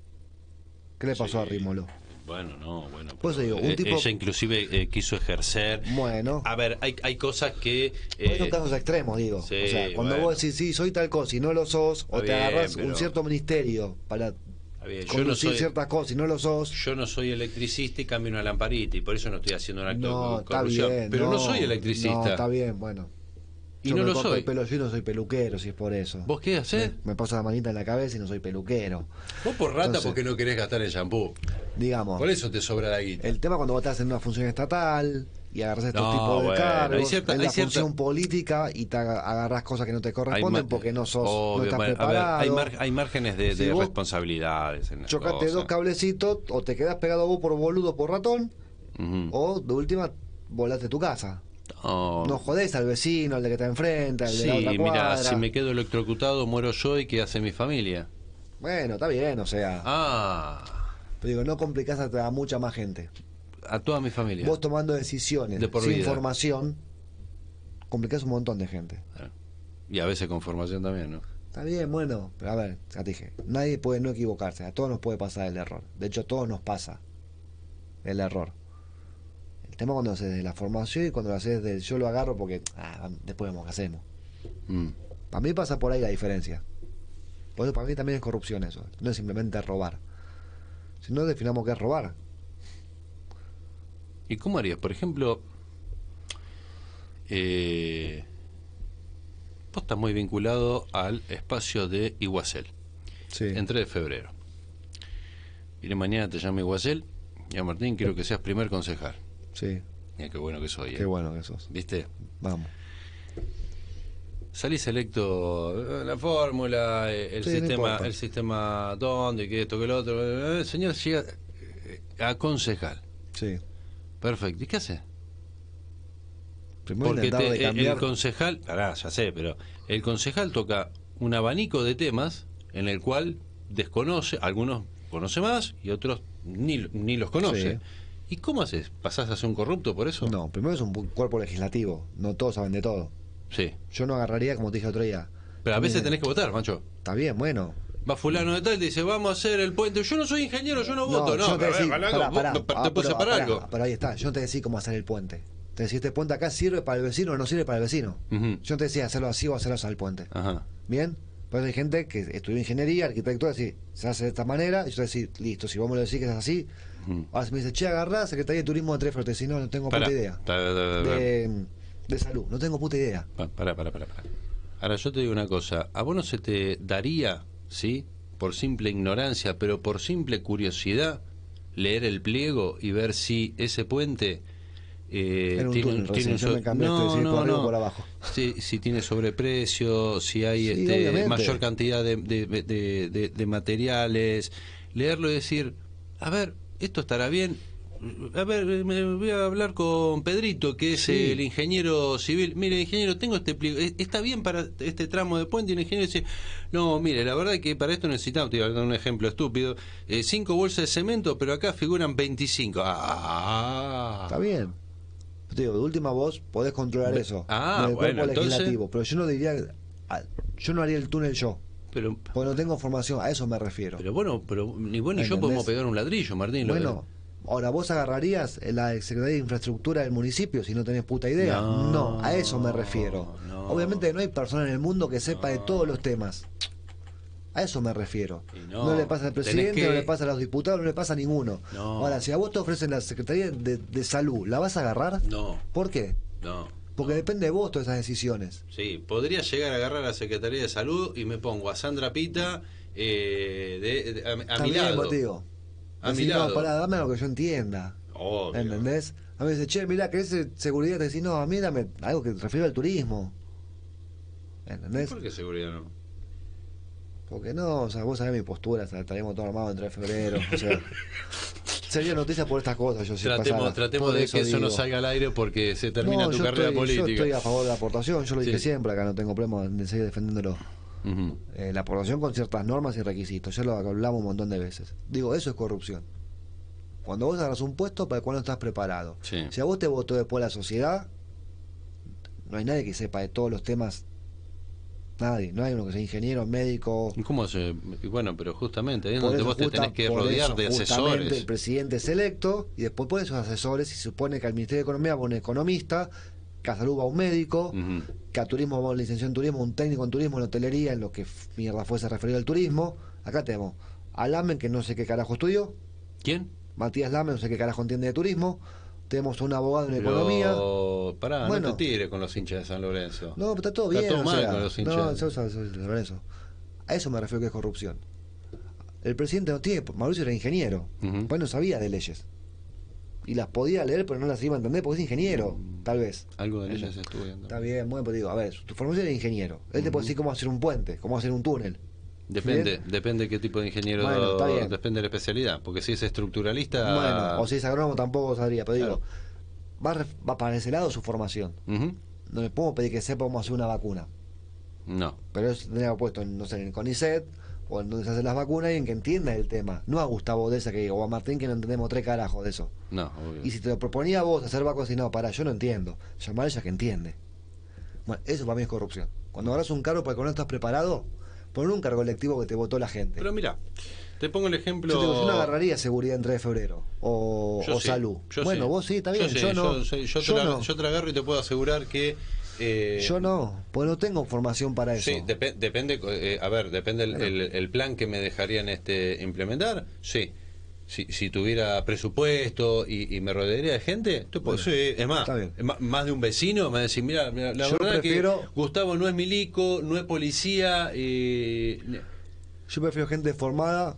¿Qué le pasó a Rímolo? Bueno, no, bueno. Pero, digo, un eh, tipo- Ella inclusive eh, quiso ejercer. Bueno. A ver, hay, hay cosas que... Pero eh, son casos extremos, digo. sí, o sea, cuando bueno. vos decís, sí, soy tal cosa y no lo sos, o Está te bien, agarras pero- un cierto ministerio para bien, yo no soy- ciertas cosas y no lo sos. Yo no soy electricista y cambio una lamparita y por eso no estoy haciendo un acto No, de está corrupción. bien. Pero no, soy electricista. No, está bien, bueno. Y Yo no me lo soy. el pelo yo no soy peluquero, si es por eso. ¿Vos qué haces? Me, me paso la manita en la cabeza y no soy peluquero. Vos por rata Entonces- porque no querés gastar el shampoo. Digamos. Por eso te sobra la guita. El tema cuando vos estás en una función estatal y agarras estos No, tipos de bueno, cargos, hay cierta- en hay la cierta- función política y te aga- agarras cosas que no te corresponden porque no sos, no estás bueno, a ver, preparado. hay, mar- hay márgenes de, Si de responsabilidades en cosas. dos cablecitos o te quedas pegado vos por boludo por ratón Ujú. o de última volate tu casa. No. No jodés al vecino, al de que está enfrente, al de la otra si me quedo electrocutado, muero yo y ¿qué hace mi familia? Bueno, está bien, o sea. Ah, Pero digo, no complicás a, a mucha más gente. a toda mi familia. Vos tomando decisiones De por sin vida. información, complicás un montón de gente. Y a veces con formación también, ¿no? Está bien, bueno, pero a ver, ya te dije, nadie puede no equivocarse, a todos nos puede pasar el error. De hecho, a todos nos pasa el error. El tema cuando lo haces de la formación y cuando lo haces del yo lo agarro porque ah, después vemos qué hacemos. Mm. Para mí pasa por ahí la diferencia. Por eso para mí también es corrupción eso. No es simplemente robar. Si no definamos qué es robar. ¿Y cómo harías? Por ejemplo, eh, vos estás muy vinculado al espacio de Iguacel. Sí. En 3 de febrero. Viene mañana, te llamo Iguacel. Y a Martín, quiero que seas primer concejal. Sí. Mira qué bueno que soy. ¿eh? Qué bueno que sos. ¿Viste? Vamos. Salís electo eh, la fórmula, eh, el Sí, no sistema, importa. el sistema dónde, que esto, que lo otro. eh, El señor llega a concejal. Sí. Perfecto. ¿Y qué hace? Primero Porque te- de el- el cambiar. concejal, pará, ya sé, pero el concejal toca un abanico de temas en el cual desconoce, algunos conoce más y otros ni, ni los conoce. Sí. ¿Y cómo haces? ¿Pasás a ser un corrupto por eso? No, primero es un cuerpo legislativo. No todos saben de todo. Sí. Yo no agarraría, como te dije otro día. Pero a veces tenés que votar, macho. Está bien, bueno. Va fulano de tal y te dice, vamos a hacer el puente. Yo no soy ingeniero, yo no voto. No, yo te pero, decí- pará, pará. vos- Ah, te puse pero, para pará, algo. Pero ahí está, yo no te decía cómo hacer el puente. Te decía, este puente acá sirve para el vecino o no sirve para el vecino. Yo no te decía hacerlo así o hacerlo así al puente. Ajá. ¿Bien? Pues hay gente que estudió ingeniería, arquitectura, así, se hace de esta manera, y yo te decía, listo, si vos me lo decís que es así, Si me dice, che, agarrá Secretaría de Turismo de Trefort, te decís, no, no tengo Pará. puta idea. De, de salud, no tengo puta idea. Pa- Pará, pará, pará, pará. Ahora yo te digo una cosa. ¿A vos no se te daría, sí, por simple ignorancia, pero por simple curiosidad, leer el pliego y ver si ese puente eh, un tiene, túnel tiene so- me cambiaste de decir por abajo. Si, si tiene sobreprecio, si hay Sí, este, mayor cantidad de, de- de- de- de materiales, leerlo y decir, a ver, esto estará bien. A ver, me voy a hablar con Pedrito, que es Sí. el ingeniero civil. Mire, ingeniero, tengo este pliego. ¿e- ¿Está bien para este tramo de puente? Y el ingeniero dice, no, mire, la verdad que para esto necesitamos, te voy a dar un ejemplo estúpido, eh, cinco bolsas de cemento, pero acá figuran 25. Ah, Está bien. Te digo, de última voz podés controlar eso. Ah, en el bueno, cuerpo entonces- legislativo. Pero yo no diría. ah, Yo no haría el túnel yo. Pero, porque no tengo formación, a eso me refiero. pero bueno, pero ni vos ni yo podemos pegar un ladrillo, Martín. Bueno, ahora vos agarrarías la Secretaría de Infraestructura del municipio si no tenés puta idea. No, No, a eso me refiero. Obviamente no hay persona en el mundo que sepa de todos los temas. A eso me refiero. no, No, le pasa al presidente, que- no le pasa a los diputados, no le pasa a ninguno. No. Ahora, si a vos te ofrecen la Secretaría de, de Salud, ¿la vas a agarrar? No, ¿Por qué? no. Porque depende de vos todas esas decisiones. Sí, podría llegar a agarrar a la Secretaría de Salud y me pongo a Sandra Pita eh, de- de- a, a mi lado. A mi Decís, no, pará, dame lo que yo entienda. Obvio. ¿Entendés? A mí me dice, che, mirá, ¿querés seguridad? Te decís, no, a mí dame algo que refiere al turismo. ¿Entendés? ¿Por qué seguridad no? Porque no, o sea, vos sabés mi postura, o sea, estaríamos todo armados entre febrero. O sea, sería noticia por estas cosas. Yo si Tratemos, pasara. tratemos Por de que eso no salga al aire porque se termina No, tu carrera estoy, política. Yo estoy a favor de la aportación, yo lo dije Sí. siempre, acá no tengo problema de seguir defendiéndolo. Eh, la aportación con ciertas normas y requisitos, ya lo hablamos un montón de veces. Digo, eso es corrupción. Cuando vos agarras un puesto para el cual no estás preparado. Sí. Si a vos te votó después la sociedad, no hay nadie que sepa de todos los temas. Nadie. No hay uno que sea ingeniero, médico. ¿Y ¿Cómo se.? Bueno, pero justamente ahí es donde eso vos te justa- tenés que rodear eso de asesores. El presidente es electo y después por esos asesores, y se supone que al Ministerio de Economía va un economista, que a salud va un médico, que a turismo va un licenciado en turismo, un técnico en turismo, en hotelería, en lo que mierda fuese referido al turismo. Acá tenemos a Lamen, que no sé qué carajo estudió. ¿Quién? Matías Lamen, no sé qué carajo entiende de turismo. Tenemos un abogado en economía. Pero. Pará, Bueno. no te tires con los hinchas de San Lorenzo. No, pero está todo Está bien. todo o mal sea, con los no, hinchas. eso, eso, eso, eso, eso. A eso me refiero que es corrupción. El presidente no tiene. Mauricio era ingeniero. Ujú. Pues no sabía de leyes. Y las podía leer, pero no las iba a entender porque es ingeniero, tal vez. Algo de leyes estudiando. Está bien, bueno, pero digo, a ver, tu formación es ingeniero. Él te puede decir cómo hacer un puente, cómo hacer un túnel. Depende, Bien. depende qué tipo de ingeniero, Bueno, depende de la especialidad. Porque si es estructuralista. Bueno, o si es agrónomo tampoco sabría, pero digo, va, va para ese lado su formación. No le podemos pedir que sepa cómo hacer una vacuna. No. Pero eso tendría puesto, en, no sé, en el CONICET o en donde se hacen las vacunas y en que entienda el tema. No a Gustavo Deza que diga, o a Martín que no entendemos tres carajos de eso. No, obvio. Y si te lo proponía a vos hacer vacunas y no, para, yo no entiendo. Llamar a ella que entiende. Bueno, eso para mí es corrupción. Cuando agarras un cargo para el cual no estás preparado, pon un cargo electivo que te votó la gente. Pero mira, te pongo el ejemplo. Yo, te yo no agarraría seguridad en 3 de febrero o, Yo o sí, salud. bueno, sí. vos sí, está bien. Yo, sí, no. Yo, te Yo la, no. yo te agarro y te puedo asegurar que. eh, Yo no, porque no tengo formación para eso. Sí, depe- depende, eh, a ver, depende el, el- el plan que me dejarían este implementar. Sí, si, si tuviera presupuesto y, y me rodearía de gente, te puedo- Bueno, sí, es más, más de un vecino me va a decir, mira, mira, la Yo verdad prefiero- que Gustavo no es milico, no es policía, eh, Yo prefiero gente formada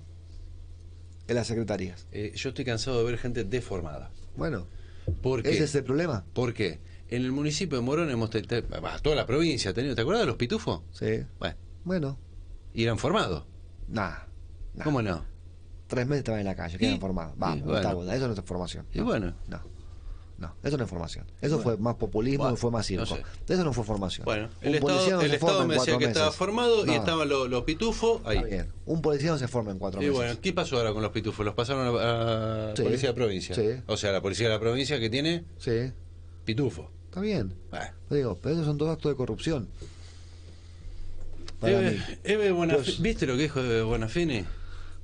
en las secretarías. eh, yo estoy cansado de ver gente deformada. Bueno, ¿Por qué? ese es el problema. ¿Por qué? En el municipio de Morón hemos te- te- bah, toda la provincia ha tenido, ¿te acuerdas de los pitufos? Sí. Bueno, Bueno, y eran formados. nah. nah. ¿Cómo no? Tres meses estaban en la calle, quedan formados. Vamos, y bueno. Eso no es formación. Y bueno, No, no, eso no es formación. Eso Bueno. fue más populismo Bueno, y fue más no circo. sé. Eso no fue formación. Bueno, Un el policía Estado, no el se Estado forma en me decía que estaba formado y No. estaban los, los pitufos ahí. Está bien. Un policía no se forma en cuatro Y meses. bueno, ¿qué pasó ahora con los pitufos? Los pasaron a, a Sí. Policía de Provincia. Sí. O sea, la Policía de la Provincia que tiene Sí, pitufo. está bien. Bueno. Pero digo, pero esos son todos actos de corrupción. Para Eve, mí. Eve Bonaf- Pues- ¿Viste lo que dijo Bonafini?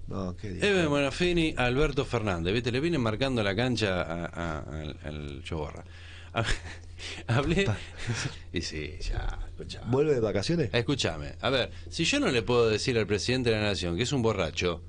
No, qué. Eve Bonafini, Alberto Fernández, ¿viste? Le vienen marcando la cancha a- a- al, al Choborra. Ha- Hablé. Y sí, ya, escuchá. ¿Vuelve de vacaciones? Escúchame, a ver, si yo no le puedo decir al presidente de la nación que es un borracho,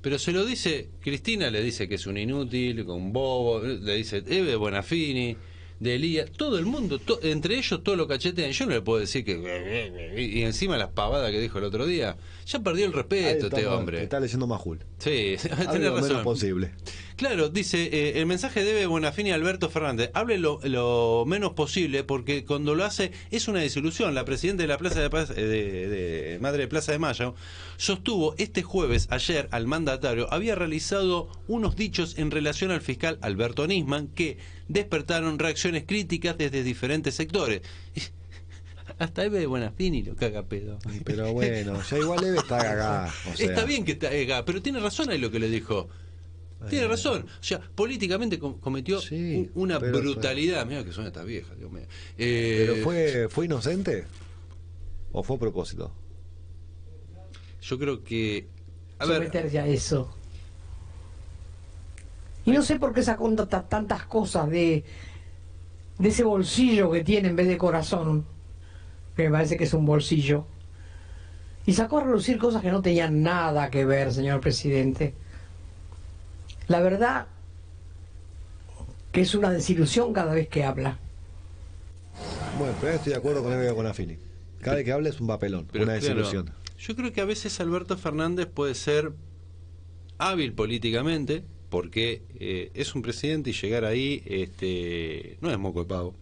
pero se lo dice, Cristina le dice que es un inútil, un bobo, le dice Eve Bonafini, de Elías, todo el mundo, to- entre ellos todo lo cachetean, yo no le puedo decir que... Y, y encima las pavadas que dijo el otro día, ya perdió el respeto este estamos, hombre. Está leyendo Majul. Sí, tenés lo menos razón. posible. Claro, dice, eh, el mensaje debe Bonafini a Alberto Fernández. Hable lo, lo menos posible porque cuando lo hace es una disolución. La presidenta de la Plaza de, Paz- eh, de, de- Madre de Plaza de Mayo sostuvo este jueves, ayer, al mandatario, había realizado unos dichos en relación al fiscal Alberto Nisman que despertaron reacciones críticas desde diferentes sectores. Hasta Eve Bonafini lo caga pedo. Pero bueno, ya igual Eve está cagada. o sea. Está bien que está cagada, pero tiene razón ahí lo que le dijo. Tiene razón. O sea, políticamente com- cometió un- una pero- brutalidad. Mira que suena esta vieja, Dios mío. Eh, Pero fue, fue inocente. ¿O fue a propósito? Yo creo que. A ver, someterse a eso. Y no sé por qué sacó ta- tantas cosas de, de ese bolsillo que tiene en vez de corazón, que me parece que es un bolsillo. Y sacó a relucir cosas que no tenían nada que ver, señor presidente. La verdad que es una desilusión cada vez que habla. Bueno, pero estoy de acuerdo con Eva con Afili. Cada vez que hable es un papelón, Pero una claro, desilusión. yo creo que a veces Alberto Fernández puede ser hábil políticamente porque eh, es un presidente y llegar ahí este, no es moco de pavo.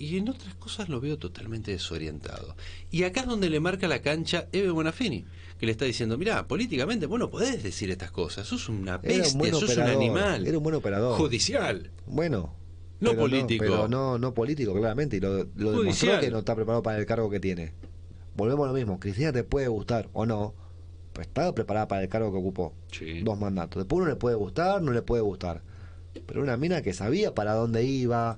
Y en otras cosas lo veo totalmente desorientado. Y acá es donde le marca la cancha Eve Bonafini, que le está diciendo, mira, políticamente vos no podés decir estas cosas, sos una bestia, un sos operador. un animal. Era un buen operador. Judicial. Bueno. No pero político. pero no, no político, claramente. Y lo, lo demostró que no está preparado para el cargo que tiene. Volvemos a lo mismo. Cristina te puede gustar o no. Estaba preparada para el cargo que ocupó. Dos mandatos. Después uno le puede gustar, no le puede gustar. Pero una mina que sabía para dónde iba,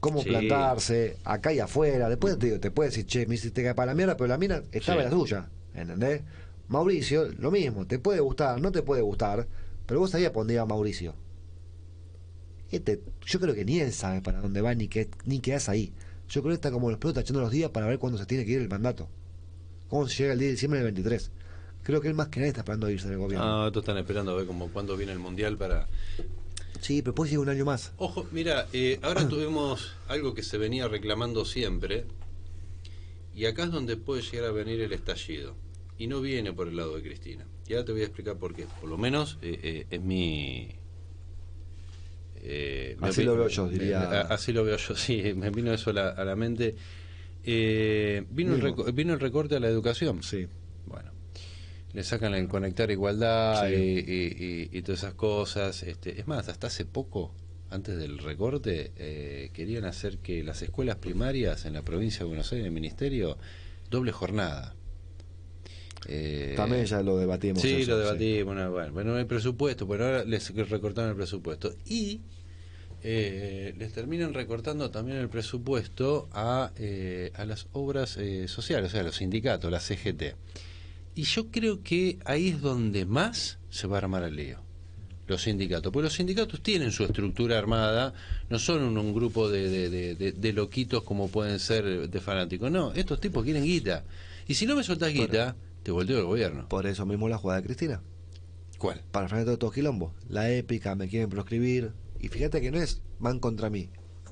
cómo Sí. plantarse, acá y afuera. Después te, digo, te puede decir, che, me hiciste caer para la mierda, pero la mina estaba Sí. en la suya. ¿Entendés? Mauricio, lo mismo. Te puede gustar, no te puede gustar. Pero vos sabías para dónde iba Mauricio. Este, yo creo que ni él sabe para dónde va ni qué, ni hace ahí. Yo creo que está como los pelotas echando los días para ver cuándo se tiene que ir el mandato. ¿Cómo se llega el día de diciembre del 23? Creo que él más que nadie está esperando irse del gobierno. Ah, todos están esperando a ver como cuándo viene el mundial para. Sí, pero puede llegar un año más. Ojo, mira, eh, ahora tuvimos algo que se venía reclamando siempre, y acá es donde puede llegar a venir el estallido. Y no viene por el lado de Cristina. Y ahora te voy a explicar por qué. Por lo menos eh, eh, es mi. eh, Así lo veo yo, diría. a- así lo veo yo, sí, me vino eso a la, a la mente. Eh, vino, el vino el recorte a la educación. Sí. Bueno, le sacan el conectar igualdad Sí. y, y- y- y todas esas cosas. Este, es más, hasta hace poco, antes del recorte, eh, querían hacer que las escuelas primarias en la provincia de Buenos Aires, el ministerio, doble jornada. Eh, También ya lo debatimos. Sí, eso, lo debatimos. Bueno, bueno, bueno, el presupuesto, pero ahora les recortaron el presupuesto. Y eh, les terminan recortando también el presupuesto a, eh, a las obras eh, sociales, o sea, a los sindicatos, la CGT. Y yo creo que ahí es donde más se va a armar el lío. Los sindicatos. Porque los sindicatos tienen su estructura armada, no son un, un grupo de, de- de- de- de loquitos como pueden ser de fanáticos. No, estos tipos quieren guita. Y si no me soltás guita, te volteo el gobierno. Por eso mismo la jugada de Cristina. ¿Cuál? Para frenar todos estos quilombos. La épica, me quieren proscribir. Y fíjate que no es van contra mí,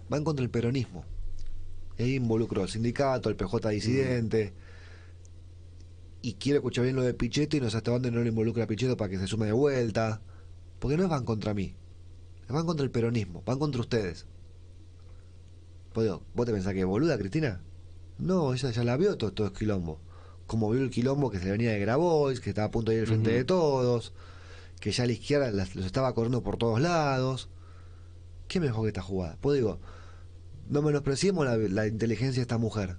van contra el peronismo. Ahí involucró al sindicato, el PJ disidente. Y quiero escuchar bien lo de Pichetto y no sé hasta dónde no le involucra a Pichetto para que se sume de vuelta. Porque no es van contra mí, van contra el peronismo, van contra ustedes. Pues digo, ¿Vos te pensás que es boluda, Cristina? No, ella ya la vio todo, todo el quilombo. Como vio el quilombo que se le venía de Grabois, que estaba a punto de ir al frente de todos, que ya la izquierda las- los estaba corriendo por todos lados. ¿Qué mejor que esta jugada? Pues digo, no menospreciemos la, la inteligencia de esta mujer.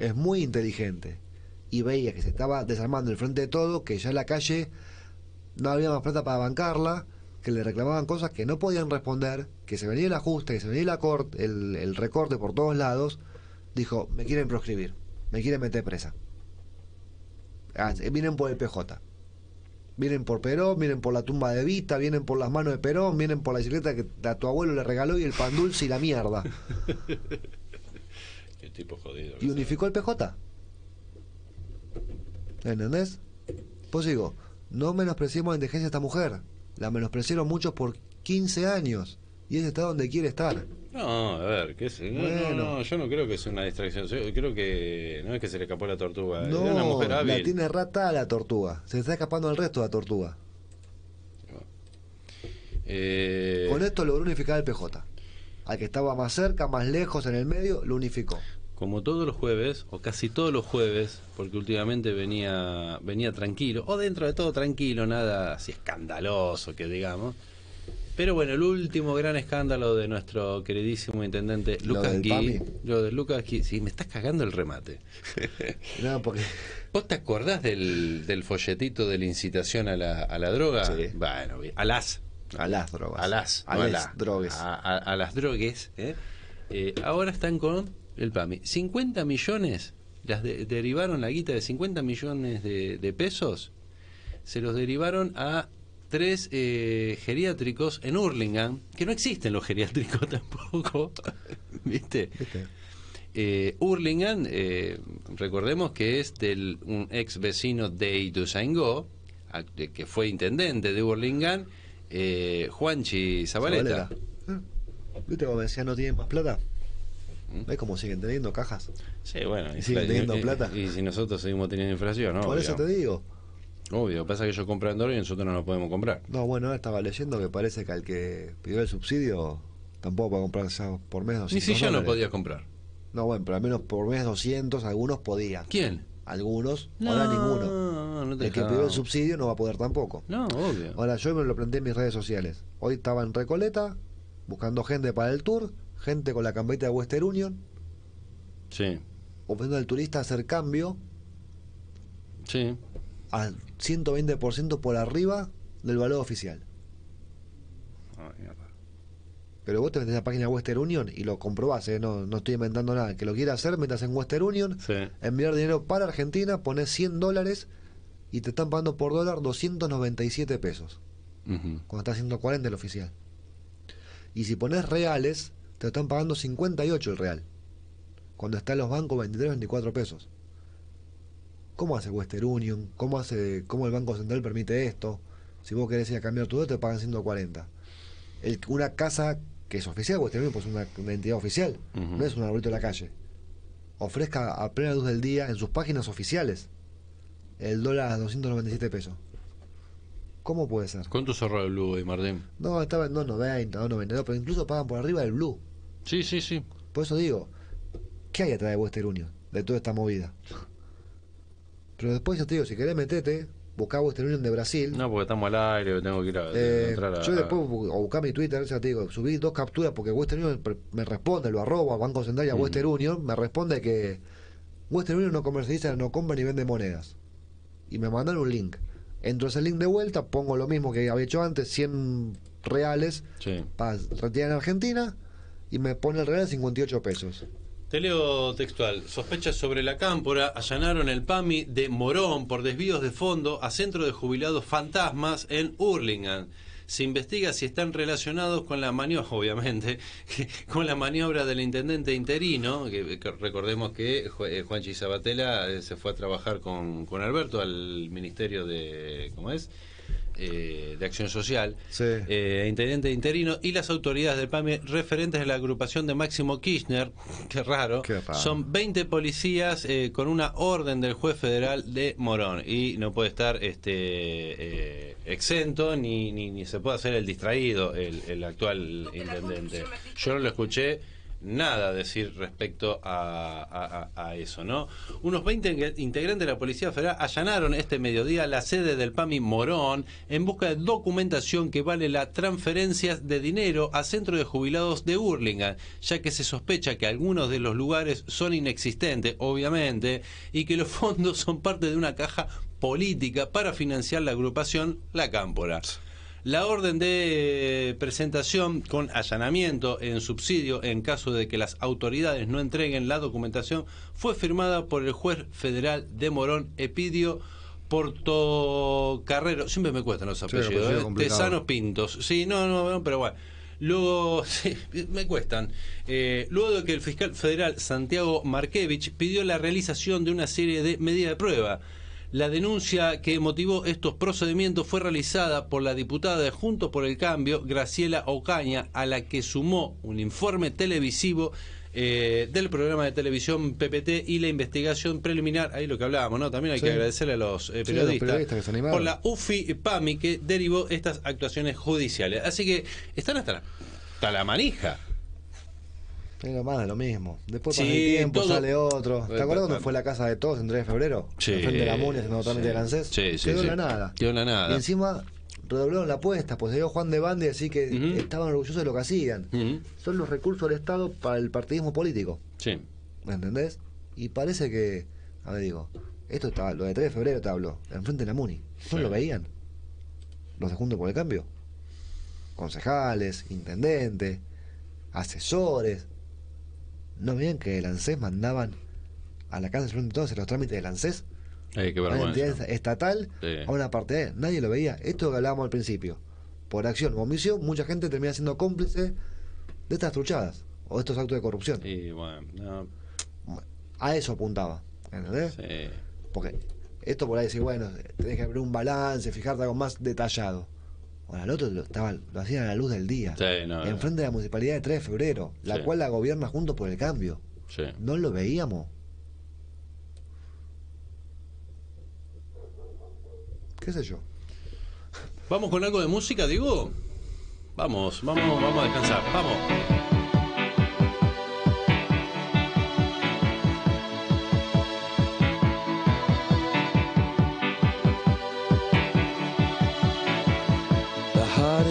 Es muy inteligente. Y veía que se estaba desarmando el frente de todo, que ya en la calle no había más plata para bancarla, que le reclamaban cosas que no podían responder, que se venía el ajuste, que se venía la cort- el, el recorte por todos lados. Dijo, me quieren proscribir, me quieren meter presa. Ah, vienen por el PJ. Vienen por Perón, vienen por la tumba de Vita, vienen por las manos de Perón, vienen por la bicicleta que a tu abuelo le regaló y el pan dulce y la mierda. Qué tipo jodido. Y unificó el PJ. ¿Entendés? Pues digo, no menospreciemos la inteligencia de esta mujer. La menospreciaron muchos por 15 años. Y ella está donde quiere estar. No, a ver, ¿qué es? No, Bueno. no, no, yo no creo que sea una distracción. Yo creo que no es que se le escapó la tortuga. Era una No, mujer hábil. la tiene rata la tortuga. Se está escapando el resto de la tortuga. Eh, Con esto logró unificar el PJ. Al que estaba más cerca, más lejos, en el medio, lo unificó. Como todos los jueves, o casi todos los jueves, porque últimamente venía, venía tranquilo, o dentro de todo tranquilo, nada así escandaloso que digamos. Pero bueno, el último gran escándalo de nuestro queridísimo intendente Lo Lucas del Gui, lo de Lucas Gui, sí, me estás cagando el remate. No, porque ¿Vos te acordás del, del folletito de la incitación a la, a la droga? Sí. Bueno, a las. A las drogas. A las. A no les la. drogues. A, a- a las drogues. ¿eh? Eh, ahora están con el PAMI. 50 millones, las de- derivaron la guita de 50 millones de, de pesos, se los derivaron a tres eh, geriátricos en Hurlingham, que no existen los geriátricos tampoco, ¿viste? Eh, Hurlingham, eh, recordemos que es del un ex vecino de Ituzaingó, que fue intendente de Hurlingham, eh, Juanchi Zabaleta. Zabaleta. ¿Viste cómo decía no tienen más plata? ¿Ves cómo siguen teniendo cajas? Sí, bueno, Y siguen teniendo y- plata. Y, si nosotros seguimos teniendo inflación, ¿no? Por eso te digo. Obvio, pasa que ellos compran dólares y nosotros no lo podemos comprar. No, bueno, ahora estaba leyendo que parece que al que pidió el subsidio tampoco puede comprar ya por mes 200 Ni si ya no podías comprar. No, bueno, pero al menos por mes 200 algunos podían. ¿Quién? Algunos, No, ahora ninguno. no te el que pidió el subsidio no va a poder tampoco. No, obvio. Ahora yo me lo planteé en mis redes sociales. Hoy estaba en Recoleta, buscando gente para el tour, gente con la campeta de Western Union, Sí, ofreciendo al turista hacer cambio sí. al 120% por arriba del valor oficial. Pero vos te metés a la página de Western Union y lo comprobás, ¿eh? no, no estoy inventando nada. El que lo quiera hacer, metas en Western Union, Sí. enviar dinero para Argentina, pones 100 dólares y te están pagando por dólar 297 pesos. Ujú. Cuando está 140 el oficial. Y si pones reales, te lo están pagando 58 el real. Cuando está en los bancos 23, 24 pesos. ¿Cómo hace Western Union? ¿Cómo hace cómo el Banco Central permite esto? Si vos querés ir a cambiar tu dólar, te pagan 140. El, una casa que es oficial, Western Union pues es una, una entidad oficial, no es un arbolito de la calle. Ofrezca a plena luz del día en sus páginas oficiales el dólar a 297 pesos. ¿Cómo puede ser? ¿Cuánto cerró el Blue hoy, Martín? No, estaba en 2.90, 2.92, pero incluso pagan por arriba del Blue. Sí, sí, sí. Por eso digo, ¿qué hay atrás de Western Union? De toda esta movida. Pero después yo te digo, si querés metete, buscá Western Union de Brasil. No, porque estamos al aire, tengo que ir a, Eh, entrar a... yo después, o buscá mi Twitter, ya te digo, subí dos capturas porque Western Union me responde, lo arrobo a Banco Central y a Mm. Western Union, me responde que Western Union no comercializa, no compra ni vende monedas. Y me mandan un link. Entro ese link de vuelta, pongo lo mismo que había hecho antes, 100 reales Sí. para retirar en Argentina y me pone el real a 58 pesos. Te leo textual. Sospechas sobre la cámpora allanaron el PAMI de Morón por desvíos de fondo a centro de jubilados fantasmas en Hurlingham. Se investiga si están relacionados con la maniobra, obviamente, con la maniobra del intendente interino, que, recordemos que eh, Juanchi Sabatella eh, se fue a trabajar con, con Alberto al Ministerio de, ¿cómo es? Eh, de Acción Social, eh, intendente interino y las autoridades del PAMI referentes de la agrupación de Máximo Kirchner, qué raro, raro. son 20 policías eh, con una orden del juez federal de Morón y no puede estar este eh, exento ni, ni, ni se puede hacer el distraído el, el actual intendente. Yo no lo escuché nada decir respecto a, a- a- a eso, ¿no? Unos 20 ing- integrantes de la Policía Federal allanaron este mediodía la sede del PAMI Morón en busca de documentación que vale la transferencia de dinero a centro de jubilados de Hurlingham, ya que se sospecha que algunos de los lugares son inexistentes, obviamente, y que los fondos son parte de una caja política para financiar la agrupación La Cámpora. La orden de presentación con allanamiento en subsidio en caso de que las autoridades no entreguen la documentación fue firmada por el juez federal de Morón, Epidio Portocarrero. Siempre me cuestan los Sí, apellidos. apellido ¿eh? Tesanos Pintos. Sí, no, no, no, pero bueno. Luego, sí, me cuestan. Eh, luego de que el fiscal federal Santiago Markevich pidió la realización de una serie de medidas de prueba. La denuncia que motivó estos procedimientos fue realizada por la diputada de Juntos por el Cambio, Graciela Ocaña, a la que sumó un informe televisivo eh, del programa de televisión PPT y la investigación preliminar, ahí lo que hablábamos, ¿no? También hay Sí. que agradecerle a los eh, Sí, a los periodistas, que se por la UFI PAMI que derivó estas actuaciones judiciales. Así que están hasta la, hasta la manija. Pero más de lo mismo. Después Sí, pasa el tiempo, todo- sale otro. ¿Te Eh, acuerdas cuando fue la casa de todos en 3 de febrero? Sí, Enfrente de la MUNI, haciendo de sí. ANSES. Sí, sí, Quedó la nada. Quedó la nada. Y encima redoblaron la apuesta, pues se dio Juan de Bande así que estaban orgullosos de lo que hacían. Son los recursos del Estado para el partidismo político. Sí. ¿Me entendés? Y parece que, a ver, digo, esto estaba, lo de 3 de febrero te hablo, enfrente de la MUNI. ¿No lo veían? Los de Juntos por el Cambio. Concejales, intendentes, asesores. ¿No veían que el ANSES mandaban a la casa de frente todos los trámites del ANSES? Qué Una entidad estatal Sí. a una parte nadie lo veía. Esto que hablábamos al principio. Por acción o omisión, mucha gente termina siendo cómplice de estas truchadas o de estos actos de corrupción. Y bueno, no, A eso apuntaba. ¿Entendés? sí. Porque esto por ahí decir, bueno, tenés que abrir un balance, fijarte algo más detallado. Ahora, el otro lo, estaba, lo hacían a la luz del día. Sí, no, no. enfrente de la municipalidad de 3 de febrero, la Sí. cual la gobierna juntos por el cambio. Sí. No lo veíamos. ¿Qué sé yo? ¿Vamos con algo de música, digo? Vamos, vamos, vamos a descansar. Vamos.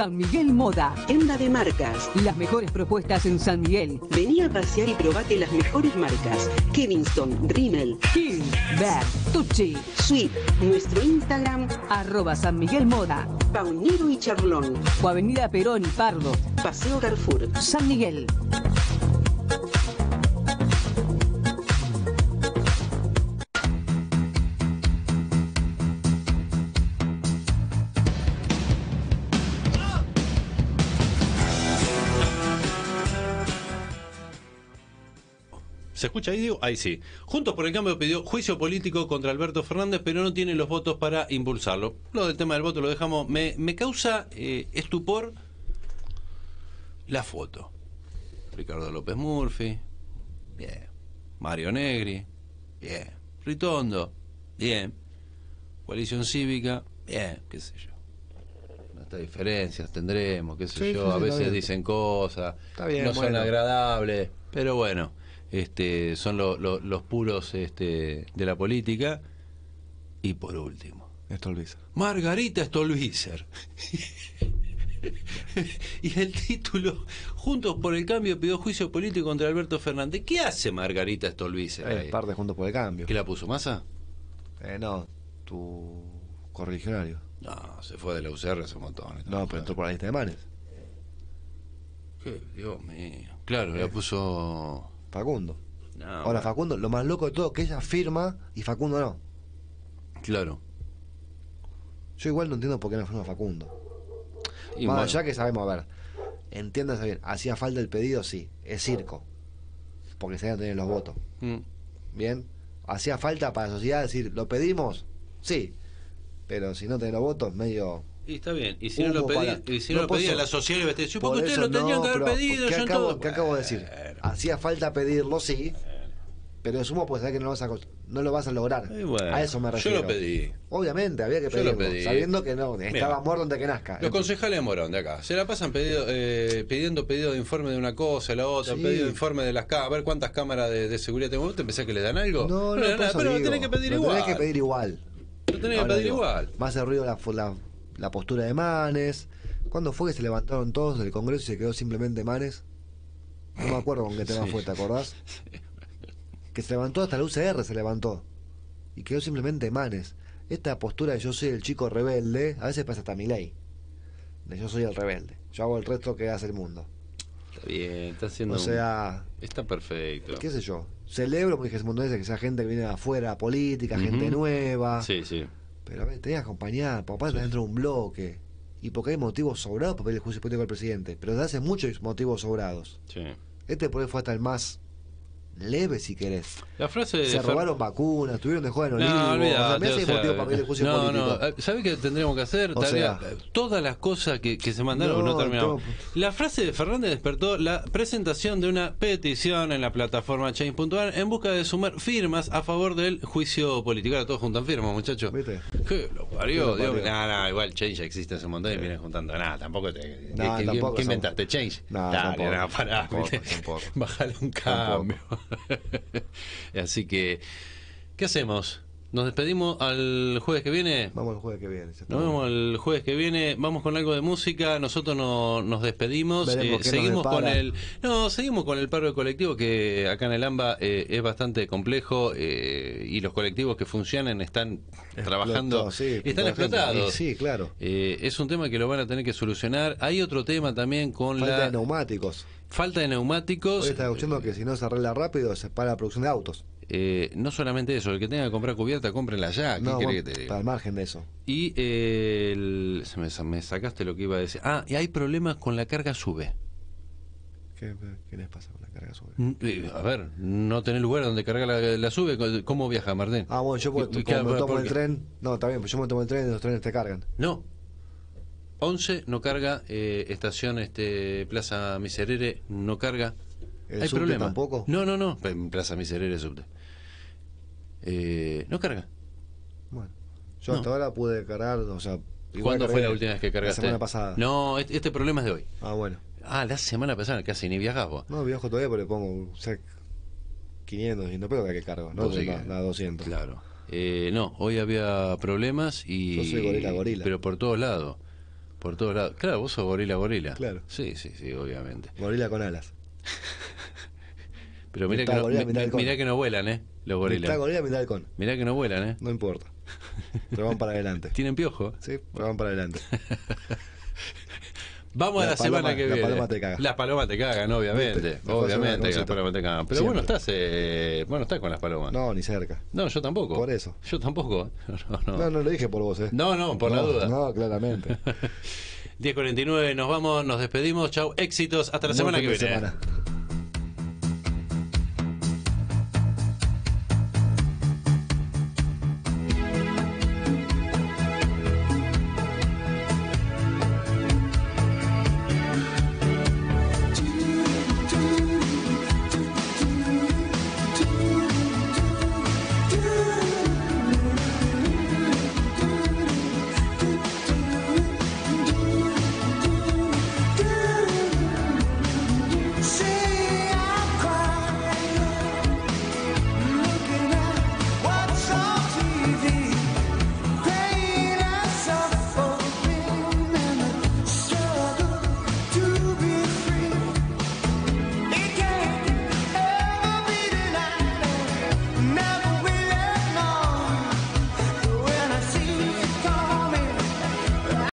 San Miguel Moda. Tienda de marcas. Las mejores propuestas en San Miguel. Vení a pasear y probate las mejores marcas. Kevinston, Rimmel, King, Bear, Tucci. Sweet. Nuestro Instagram, Arroba San Miguel Moda. Paunero y Charlón. O Avenida Perón y Pardo. Paseo Carrefour. San Miguel. ¿Se escucha ahí, Diego? Ahí sí. Juntos por el Cambio pidió juicio político contra Alberto Fernández, pero no tiene los votos para impulsarlo. Lo del tema del voto lo dejamos. Me, me causa eh, estupor la foto. Ricardo López Murphy, bien. Mario Negri, bien. Ritondo, bien. Coalición Cívica, bien, qué sé yo. Estas diferencias tendremos, qué sé Sí, yo. sí, a veces dicen cosas, Está bien, no son agradables, pero bueno, este, son lo- lo- los puros este, de la política. Y por último, Stolbizer. Margarita Stolbizer. y el título, Juntos por el Cambio pidió juicio político contra Alberto Fernández. ¿Qué hace Margarita Stolbizer? Eh, parte Juntos por el Cambio. ¿Qué la puso masa? Eh, no, tu correligionario. No, se fue de la UCR hace un montón. No, pero entró por la lista de manes. Qué Dios mío. Claro, la puso. Facundo. No, Ahora. Facundo, lo más loco de todo que ella firma y Facundo no. Claro. Yo igual no entiendo por qué no firma Facundo. Y Más bueno. allá que sabemos, a ver, entiéndase bien, hacía falta el pedido, sí, es circo. Porque se van a tener los votos. Mm. Bien, hacía falta para la sociedad decir, ¿lo pedimos? Sí. Pero si no tenés los votos, medio. Y está bien. Y si no lo pedía, para- y si no No lo pedía la sociedad iba a decir, Por porque ustedes lo tenían no, que haber pedido, ¿qué acabo, todos. ¿Qué acabo de decir? Hacía falta pedirlo, sí. Pero sumo pues que no lo vas a, no lo vas a lograr. bueno, a eso me yo refiero. lo pedí. Obviamente, había que Yo lo pedirlo. pedí. Sabiendo que no, estaba muerto antes que nazca. Los concejales Morón de acá se la pasan pedido, eh, pidiendo pedido de informe de una cosa, la otra, Sí. pedido de informe de las cámaras, a ver cuántas cámaras de, de seguridad tengo. ¿Vos te pensás que le dan algo? No, no, nada, eso pero lo digo, tenés que pedir lo igual. Tenés que pedir igual. Lo tenés que pedir digo, igual. Más hace ruido la, la, la postura de Manes. ¿Cuándo fue que se levantaron todos del Congreso y se quedó simplemente Manes? No me acuerdo con qué tema Sí. fue, ¿te acordás? Que se levantó hasta la UCR, se levantó. Y quedó simplemente Manes. Esta postura de yo soy el chico rebelde, a veces pasa hasta mi ley. De yo soy el rebelde. Yo hago el resto que hace el mundo. Está bien, está haciendo. O sea, Está perfecto. qué sé yo. Celebro, dije hace un montón de veces, que sea gente que viene de afuera, política, gente nueva. Sí, sí. Pero a ver, tenés que acompañar, papá está dentro de un bloque. Y porque hay motivos sobrados para pedir el juicio político al presidente. Pero desde hace muchos motivos sobrados. sí. Este por ahí fue hasta el más leve, si querés. La frase de Se Fer- robaron vacunas, tuvieron de jugar en Olivo. No, o sea, me o sea, motivo para juicio no, político. no, eh, ¿sabés qué tendríamos que hacer? O sea- todas las cosas que, que se mandaron, No, no, terminamos. tengo- La frase de Fernández despertó la presentación de una petición en la plataforma Change.org en busca de sumar firmas a favor del juicio político. Ahora todos juntan firmas, muchachos. ¿Viste? ¿Qué lo ¿Qué parió? Digo, nah, nah, igual Change ya existe hace un montón y vienen juntando. Nada, tampoco te. ¿qué- No, qué- tampoco ¿Qué son- inventaste? Change. No, Dale, tampoco. no, pará, Tampoco, tampoco. Bájale un cambio. Así que, ¿qué hacemos? ¿Nos despedimos al jueves que viene? Vamos el jueves que viene. Nos vemos el jueves que viene. Vamos con algo de música. Nosotros no, nos despedimos. Eh, nos seguimos con el. No, seguimos con el paro de colectivo que acá en el AMBA eh, es bastante complejo eh, y los colectivos que funcionan están trabajando. sí, están explotados. Sí, claro. Eh, es un tema que lo van a tener que solucionar. Hay otro tema también con Falta la de neumáticos. Falta de neumáticos. Hoy escuchando que si no se arregla rápido, se para la producción de autos. Eh, no solamente eso, el que tenga que comprar cubierta, cómprenla ya. ¿Qué No, querés bueno, que te diga? para el margen de eso. Y eh, el- se me, me sacaste lo que iba a decir. Ah, y hay problemas con la carga sube. ¿Qué, qué les pasa con la carga sobre? Mm, eh, A ver, no tenés lugar donde cargar la, la sube. ¿Cómo viaja, Martín? Ah, bueno, yo puedo- ¿Qué- como qué- me tomo por el tren. No, está bien, pues yo me tomo el tren y los trenes te cargan. No. 11 no carga, eh, estación este, Plaza Miserere no carga. ¿El hay subte problema. tampoco? No, no, no. En Plaza Miserere subte. Eh, no carga. Bueno, yo No. hasta ahora pude cargar, o sea. ¿Cuándo fue la última vez que cargaste? La semana pasada. No, este, este problema es de hoy. Ah, bueno. Ah, la semana pasada casi ni viajás vos. No, viajo todavía, pero le pongo o sea, 500, 500 pesos que hay que cargo, no sí la, la 200. Claro. Eh, no, hoy había problemas y. Yo soy gorila, gorila. Pero por todos lados. Por todos lados. Claro, vos sos gorila, gorila. Claro. Sí, sí, sí, obviamente. Gorila con alas. Pero mira que, no, gorila, mirá que no vuelan, ¿eh? Los gorilas. Mitad gorila, mitad halcón. Mirá que no vuelan, ¿eh? No importa. Pero van para adelante. ¿Tienen piojo? Sí, pero van para adelante. Vamos a La semana que viene. paloma te caga. Las palomas te cagan, obviamente. Obviamente que las palomas te cagan. Pero Siempre. bueno, estás, eh, bueno, estás con las palomas. No, ni cerca. No, yo tampoco. Por eso. Yo tampoco. No, no. No, no lo dije por vos, ¿eh? No, no, por la duda. No, claramente. 10.49, nos vamos, nos despedimos. Chau, éxitos. Hasta la semana que viene. semana.